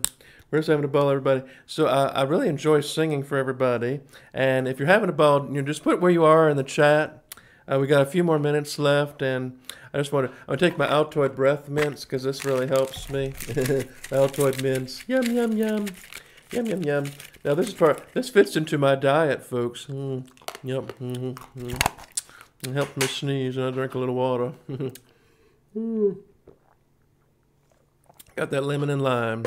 we're just having a ball, everybody. So uh, I really enjoy singing for everybody. And if you're having a ball, you know, just put where you are in the chat. Uh, we got a few more minutes left, and I just want to. I'm gonna take my Altoid breath mints because this really helps me. Altoid mints, yum yum yum, yum yum yum. Now this is part. This fits into my diet, folks. Mm, yep. Mm-hmm, mm. It helped me sneeze, and I drank a little water. Mm. Got that lemon and lime.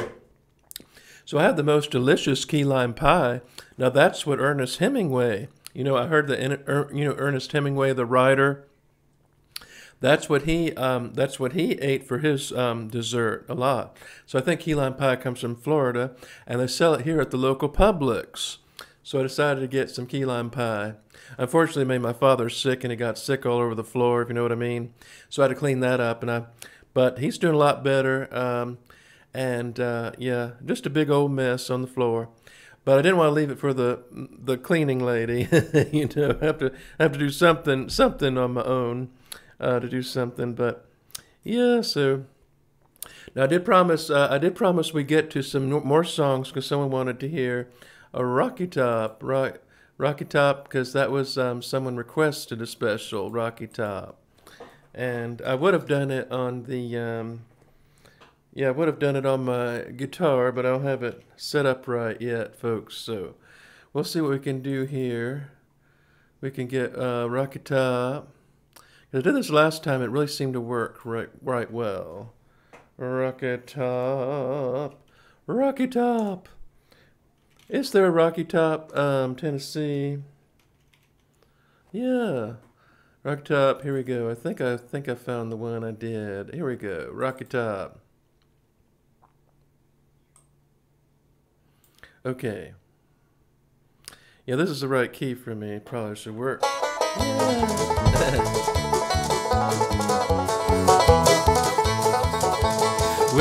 So I have the most delicious key lime pie. Now that's what Ernest Hemingway. You know, I heard that Er- you know Ernest Hemingway, the writer. That's what he um, that's what he ate for his um, dessert a lot. So I think key lime pie comes from Florida, and they sell it here at the local Publix. So I decided to get some key lime pie. Unfortunately, made my father sick, and he got sick all over the floor, if you know what I mean. So I had to clean that up, and I, but he's doing a lot better. Um, and uh, yeah, just a big old mess on the floor. But I didn't want to leave it for the the cleaning lady. you know, have to have to do something something on my own uh, to do something. But yeah, so now I did promise uh, I did promise we get to some more songs because someone wanted to hear a Rocky Top, right? Rocky Top, because that was um, someone requested a special Rocky Top, and I would have done it on the. Um, yeah, I would have done it on my guitar, but I don't have it set up right yet, folks. So we'll see what we can do here. We can get uh, Rocky Top. I did this last time. It really seemed to work right, right well. Rocky Top, Rocky Top. Is there a Rocky Top, um, Tennessee? Yeah, Rocky Top. Here we go. I think I think I found the one I did. Here we go. Rocky Top. Okay. Yeah, this is the right key for me. Probably should work.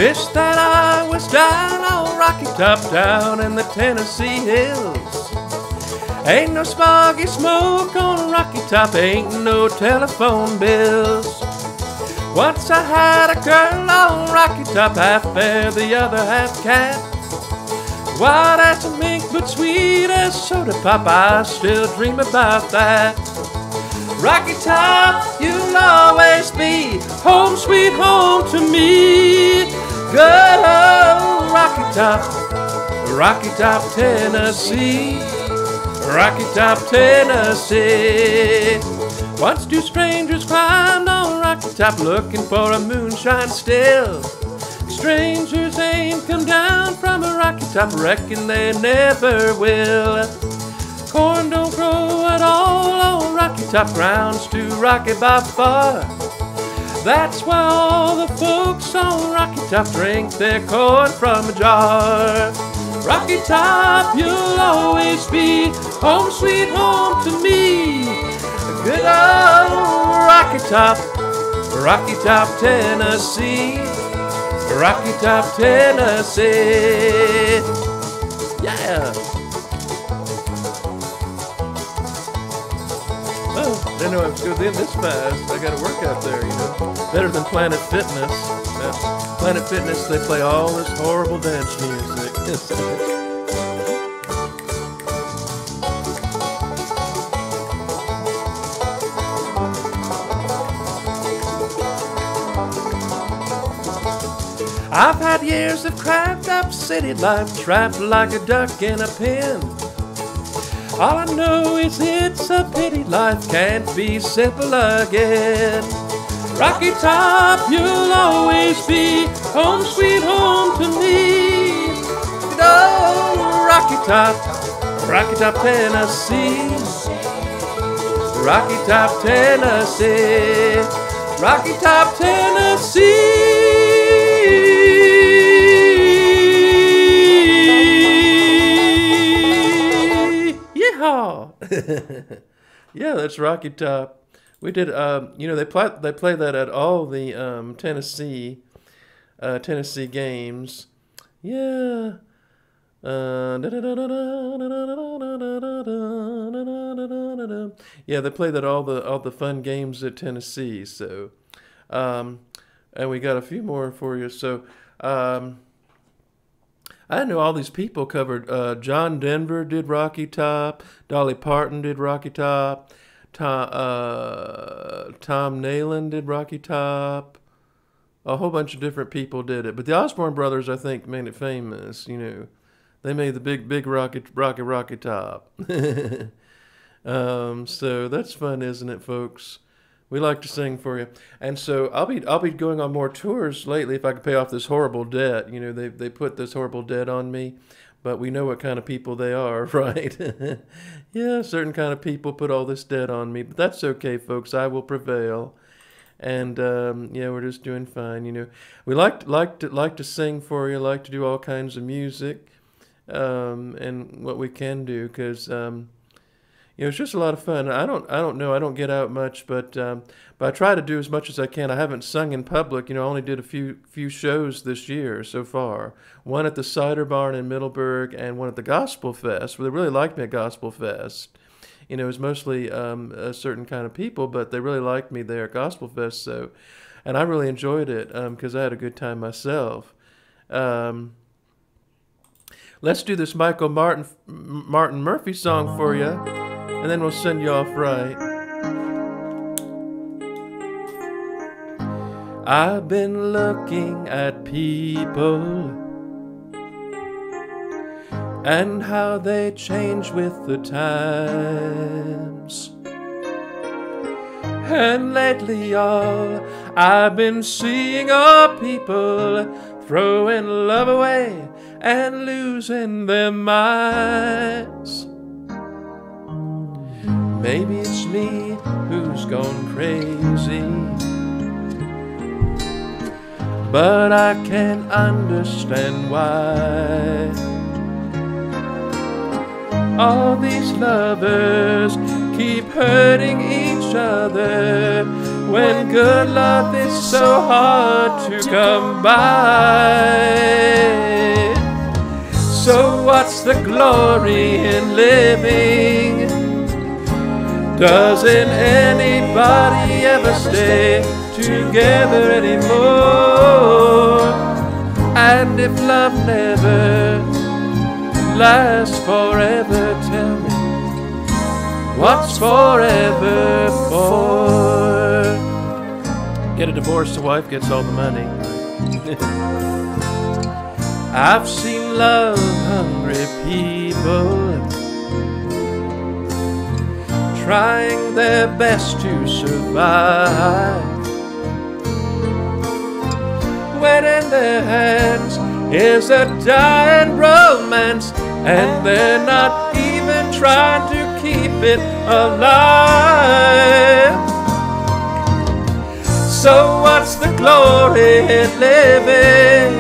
Wish that I was down on Rocky Top, down in the Tennessee hills. Ain't no smoggy smoke on Rocky Top, ain't no telephone bills. Once I had a girl on Rocky Top, half bear, the other half cat. White as a mink, but sweet as soda pop, I still dream about that. Rocky Top, you'll always be home sweet home to me. Good old Rocky Top, Rocky Top, Tennessee. Rocky Top, Tennessee. Once two strangers climbed on Rocky Top looking for a moonshine still. Strangers ain't come down from a Rocky Top, reckon they never will. Corn don't grow at all on Rocky Top grounds, too rocky by far. That's why all the folks on Rocky Top drink their corn from a jar. Rocky Top, you'll always be home sweet home to me. Good old Rocky Top, Rocky Top, Tennessee. Rocky Top, Tennessee. Yeah. Know I going to end this fast. I got to work out there, you know. Better than Planet Fitness. Yeah. Planet Fitness, they play all this horrible dance music. I've had years of cracked up city life, trapped like a duck in a pen. All I know is it's a pity life can't be simple again. Rocky Top, you'll always be home sweet home to me. Oh, Rocky Top, Rocky Top, Tennessee. Rocky Top, Tennessee. Rocky Top, Tennessee. Yeehaw! yeah, that's Rocky Top. We did, um, you know, they play they play that at all the um, Tennessee uh, Tennessee games. Yeah. Uh, yeah, they play that all the all the fun games at Tennessee. So, um, and we got a few more for you. So, um, I know all these people covered. Uh, John Denver did Rocky Top. Dolly Parton did Rocky Top. Tom, uh, Tom Nalen did Rocky Top. A whole bunch of different people did it, but the Osborne brothers, I think, made it famous. You know, they made the big, big rocky, rocky, rocky top. um, so that's fun, isn't it, folks? We like to sing for you, and so I'll be I'll be going on more tours lately if I can pay off this horrible debt. You know, they they put this horrible debt on me, but we know what kind of people they are, right? yeah, certain kind of people put all this debt on me, but that's okay, folks. I will prevail and um, yeah, we're just doing fine. You know, we like like to like to sing for you, like to do all kinds of music, um, and what we can do because um, know it's just a lot of fun. I don't I don't know I don't get out much, but um, but I try to do as much as I can. I haven't sung in public. You know, I only did a few few shows this year so far. One at the Cider Barn in Middleburg, and one at the Gospel Fest. Where they really liked me at Gospel Fest you know, it was mostly um, a certain kind of people, but they really liked me there at Gospel Fest. So, and I really enjoyed it because um, I had a good time myself. Um, let's do this Michael Martin Martin Murphey song for you, and then we'll send you off right. I've been looking at people and how they change with the times. And lately, all I've been seeing are people throwing love away and losing their minds. Maybe it's me who's gone crazy. But I can't understand why all these lovers keep hurting each other when good love is so hard to come by. So, what's the glory in living? Doesn't anybody ever stay together anymore? And if love never lasts forever, tell me what's forever for? Get a divorce, the wife gets all the money. I've seen love hungry people trying their best to survive. When in their hands is a dying romance, and they're not even trying to keep it alive. So, what's the glory in living?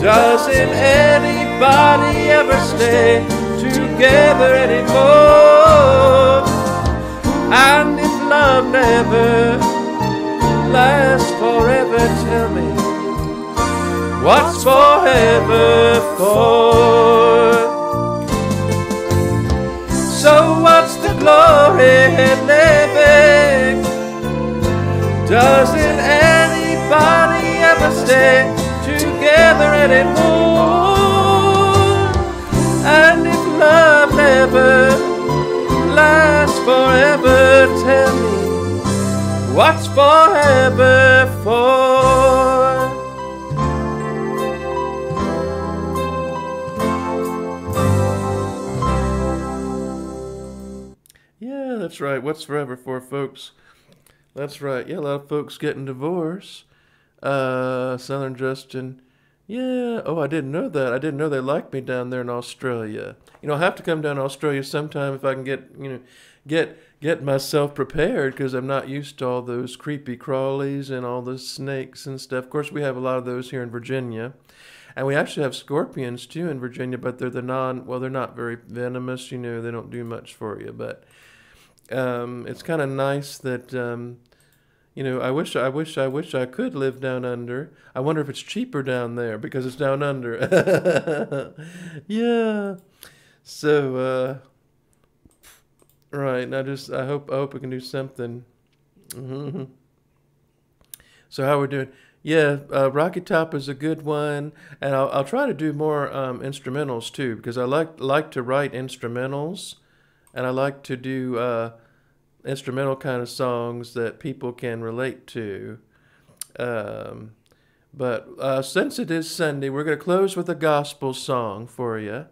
Doesn't anybody ever stay together anymore? Never lasts forever, tell me what's forever for? So, what's the glory in living? Doesn't anybody ever stay together anymore? And if love never lasts forever, what's forever for? Yeah, that's right. What's forever for, folks? That's right. Yeah, a lot of folks getting divorced. Uh, Southern Justin. Yeah. Oh, I didn't know that. I didn't know they liked me down there in Australia. You know, I have to come down to Australia sometime if I can get you know get get myself prepared because I'm not used to all those creepy crawlies and all the snakes and stuff. Of course, we have a lot of those here in Virginia. And we actually have scorpions too in Virginia, but they're the non well, they're not very venomous, you know, they don't do much for you. But um, it's kind of nice that um, you know, I wish, I wish, I wish I could live down under. I wonder if it's cheaper down there because it's down under. yeah. So, uh, right. And I just, I hope, I hope we can do something. hmm So how we're doing? Yeah, uh, Rocky Top is a good one, and I'll, I'll try to do more um, instrumentals too because I like like to write instrumentals, and I like to do. Uh, instrumental kind of songs that people can relate to. Um, but uh, since it is Sunday, we're going to close with a gospel song for you,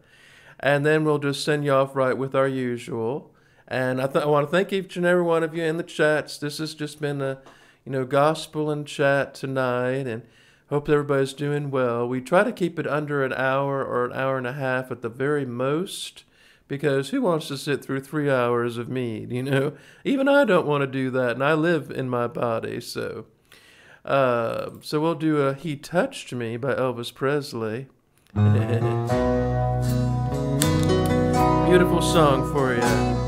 and then we'll just send you off right with our usual. And I, th- I want to thank each and every one of you in the chats. This has just been a, you know, gospel and chat tonight, and hope everybody's doing well. We try to keep it under an hour or an hour and a half at the very most because who wants to sit through three hours of me? You know, even I don't want to do that, and I live in my body. So, uh, so we'll do a "He Touched Me" by Elvis Presley. Beautiful song for you.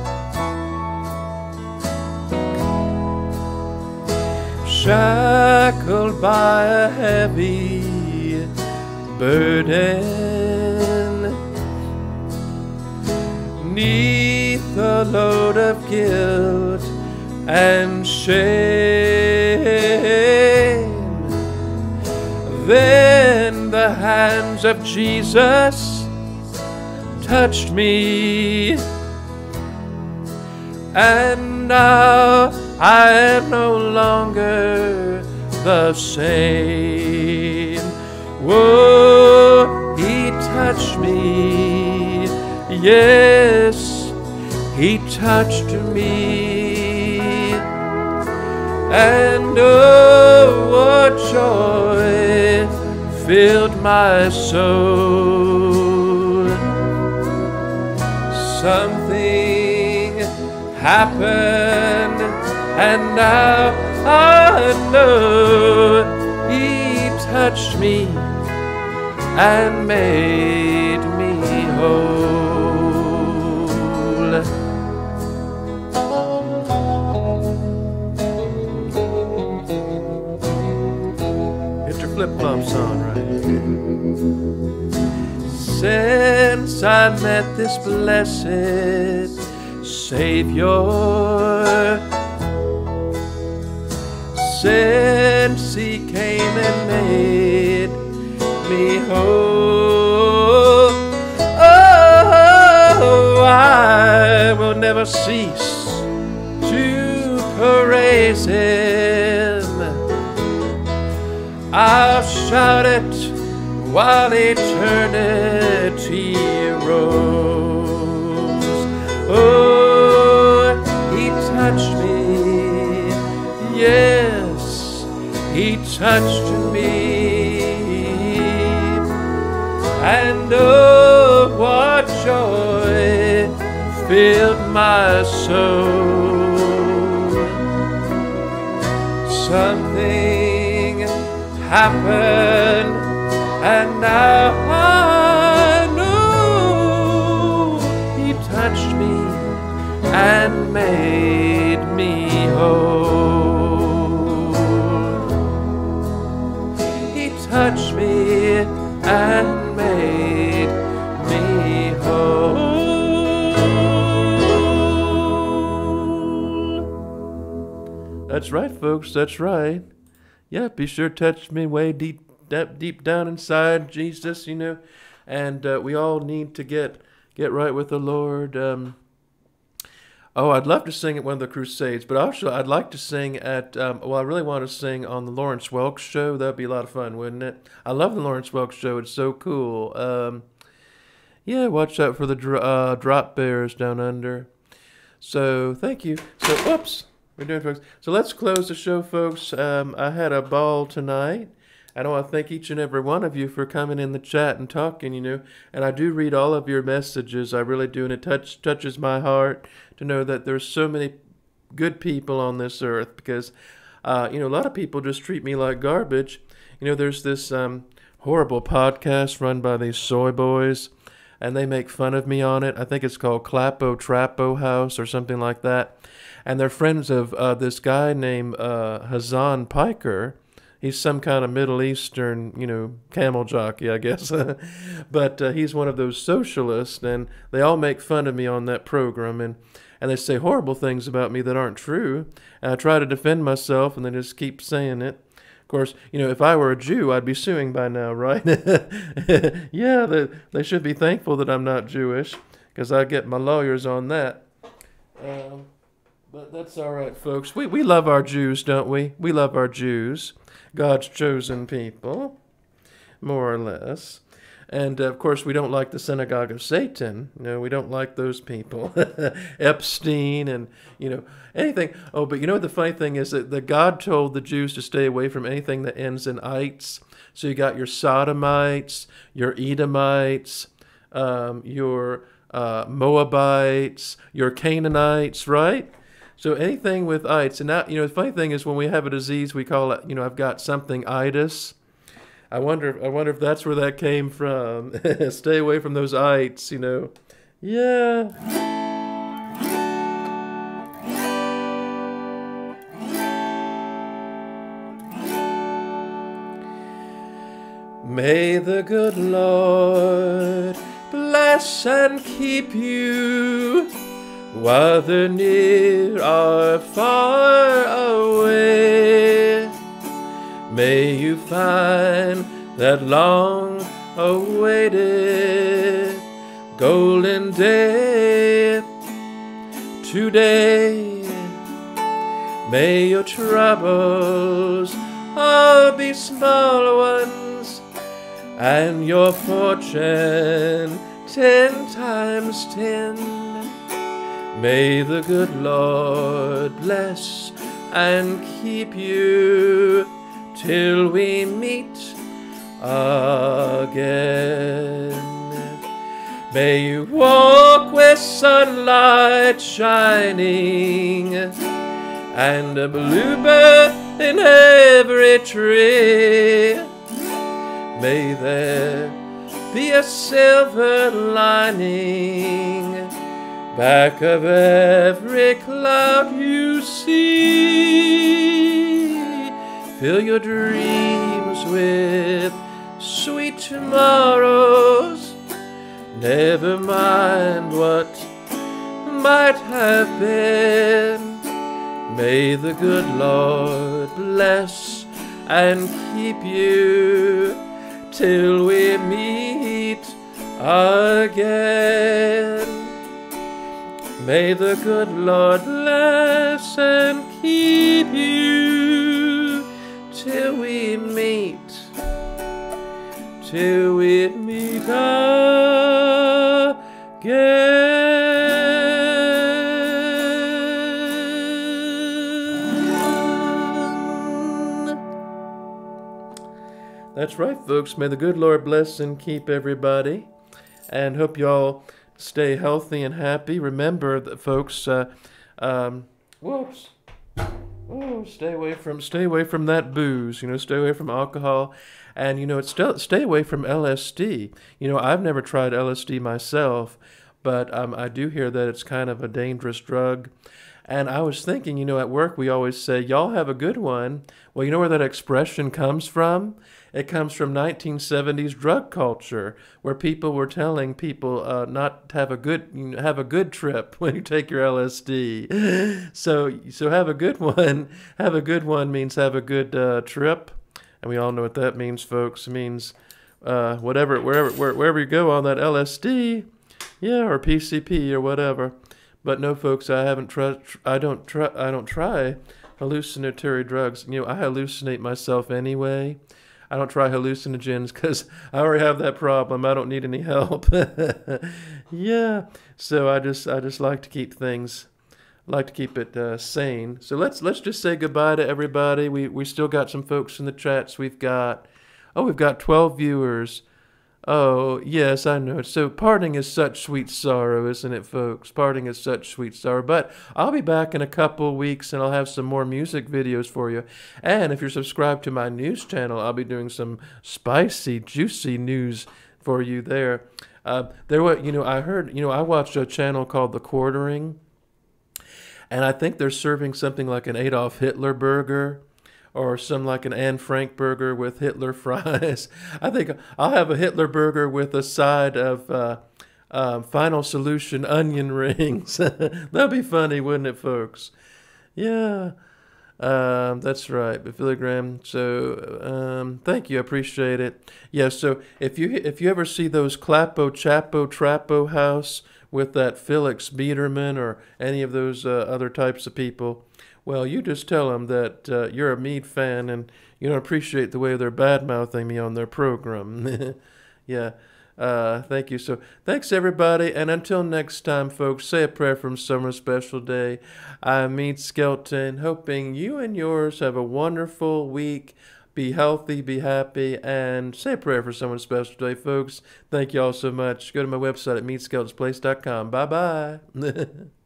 Shackled by a heavy burden Neath the load of guilt and shame. Then the hands of Jesus touched me, and now I am no longer the same. Whoa, he touched me Yes, he touched me. and oh, what joy filled my soul. Something happened, and now I know He touched me and made me whole. Get your flip flops on, right? Since I met this blessed Savior, since He came and made me whole, oh, I will never cease to praise Him. I'll shout it while eternity rolls. Oh, He touched me, yes, He touched me, and oh, what joy filled my soul. Something happened, and now folks. That's right. Yeah, be sure to touch me way deep, deep, deep down inside, Jesus. You know, and uh, we all need to get get right with the Lord. Um, oh, I'd love to sing at one of the crusades, but also I'd like to sing at. Um, well, I really want to sing on the Lawrence Welk show. That'd be a lot of fun, wouldn't it? I love the Lawrence Welk show. It's so cool. Um, yeah, watch out for the dr- uh, drop bears down under. So thank you. So, whoops. We're doing, folks. So let's close the show, folks. Um, I had a ball tonight. I want to thank each and every one of you for coming in the chat and talking, you know. And I do read all of your messages. I really do. And it touch, touches my heart to know that there's so many good people on this earth because, uh, you know, a lot of people just treat me like garbage. You know, there's this um, horrible podcast run by these soy boys, and they make fun of me on it. I think it's called Clappo Trappo House or something like that and they're friends of uh, this guy named uh, Hasan Piker. He's some kind of Middle Eastern, you know, camel jockey, I guess. but uh, he's one of those socialists, and they all make fun of me on that program, and and they say horrible things about me that aren't true. And I try to defend myself, and they just keep saying it. Of course, you know, if I were a Jew, I'd be suing by now, right? yeah, they, they should be thankful that I'm not Jewish, because I get my lawyers on that. Um, but that's all right, folks. We, we love our Jews, don't we? We love our Jews, God's chosen people, more or less. And uh, of course, we don't like the synagogue of Satan. No, we don't like those people. Epstein and, you know, anything. Oh, but you know, what the funny thing is that the God told the Jews to stay away from anything that ends in ites. So you got your Sodomites, your Edomites, um, your uh, Moabites, your Canaanites, right? So anything with ites, and now you know the funny thing is when we have a disease, we call it. You know, I've got something itis. I wonder. I wonder if that's where that came from. Stay away from those ites. You know. Yeah. May the good Lord bless and keep you whether near or far away. May you find that long awaited golden day today. May your troubles all be small ones, and your fortune ten times ten. May the good Lord bless and keep you till we meet again. May you walk with sunlight shining and a bluebird in every tree. May there be a silver lining back of every cloud you see. Fill your dreams with sweet tomorrows. Never mind what might have been. May the good Lord bless and keep you till we meet again. May the good Lord bless and keep you till we meet, till we meet again. That's right, folks. May the good Lord bless and keep everybody, and hope y'all stay healthy and happy. Remember that, folks. Uh, um, whoops. Oh, stay away from stay away from that booze. You know, stay away from alcohol, and you know, it's still stay away from LSD. You know, I've never tried LSD myself, but um, I do hear that it's kind of a dangerous drug. And I was thinking, you know, at work we always say, "Y'all have a good one." Well, you know where that expression comes from? It comes from 1970s drug culture, where people were telling people uh, not to have a good you know, have a good trip when you take your LSD. So so have a good one. Have a good one means have a good uh, trip, and we all know what that means, folks. It means uh, whatever wherever where, wherever you go on that LSD, yeah, or PCP or whatever. But no, folks, I haven't tried. I don't try. I don't try hallucinatory drugs. You know, I hallucinate myself anyway. I don't try hallucinogens because I already have that problem. I don't need any help. yeah, so I just I just like to keep things like to keep it uh, sane. So let's let's just say goodbye to everybody. We we still got some folks in the chats. We've got oh we've got twelve viewers. Oh yes, I know. So parting is such sweet sorrow, isn't it, folks? Parting is such sweet sorrow. But I'll be back in a couple weeks, and I'll have some more music videos for you. And if you're subscribed to my news channel, I'll be doing some spicy, juicy news for you there. Uh, there were, you know, I heard, you know, I watched a channel called The Quartering and I think they're serving something like an Adolf Hitler burger or some like an Anne Frank burger with Hitler fries. I think I'll have a Hitler burger with a side of uh, um, Final Solution onion rings. That'd be funny, wouldn't it, folks? Yeah. Um, that's right, but filigram. So, um, thank you, I appreciate it. Yeah. So, if you if you ever see those Clapo Chapo Trapo House with that Felix Biederman or any of those uh, other types of people, well, you just tell them that uh, you're a Meade fan and you don't appreciate the way they're bad mouthing me on their program. yeah. Uh, thank you. So, thanks everybody, and until next time, folks. Say a prayer from Summer Special Day. I'm Meade Skelton, hoping you and yours have a wonderful week. Be healthy, be happy, and say a prayer for someone special today, folks. Thank you all so much. Go to my website at meadeskeltonsplace.com. Bye bye.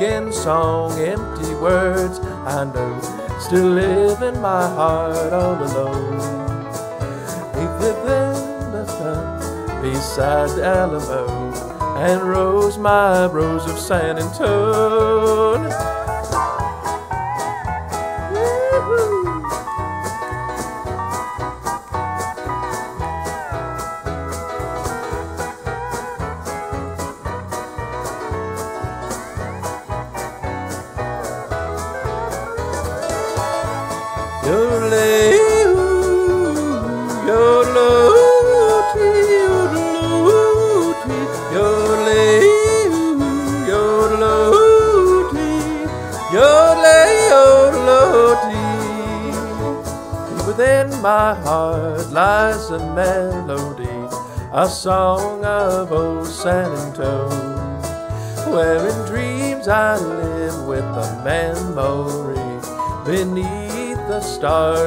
broken song, empty words I know still live in my heart all alone. Beside the Alamo and rose my rose of San Antone. Within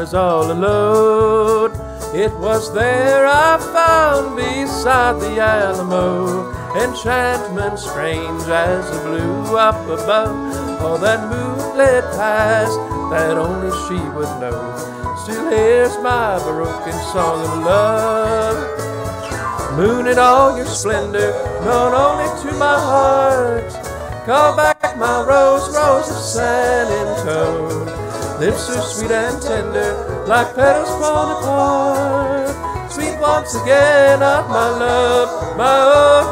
stars all alone. It was there I found beside the Alamo enchantment strange as it blew up above. All that moonlit past that only she would know. Still hears my broken song of love. Moon in all your splendor, known only to my heart. Call back my rose, rose of San Antone. Lips are sweet and tender, like petals falling apart. Sweet once again of my love, my own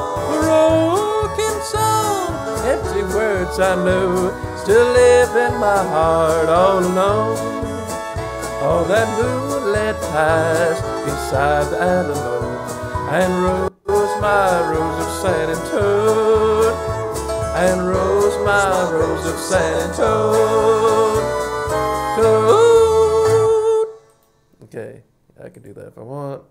broken song. Empty words I know still live in my heart all alone. All that moonlit past beside the Alamo, and rose my rose of San Antone, and rose my rose of San Antone. Toad. Okay, I can do that if I want.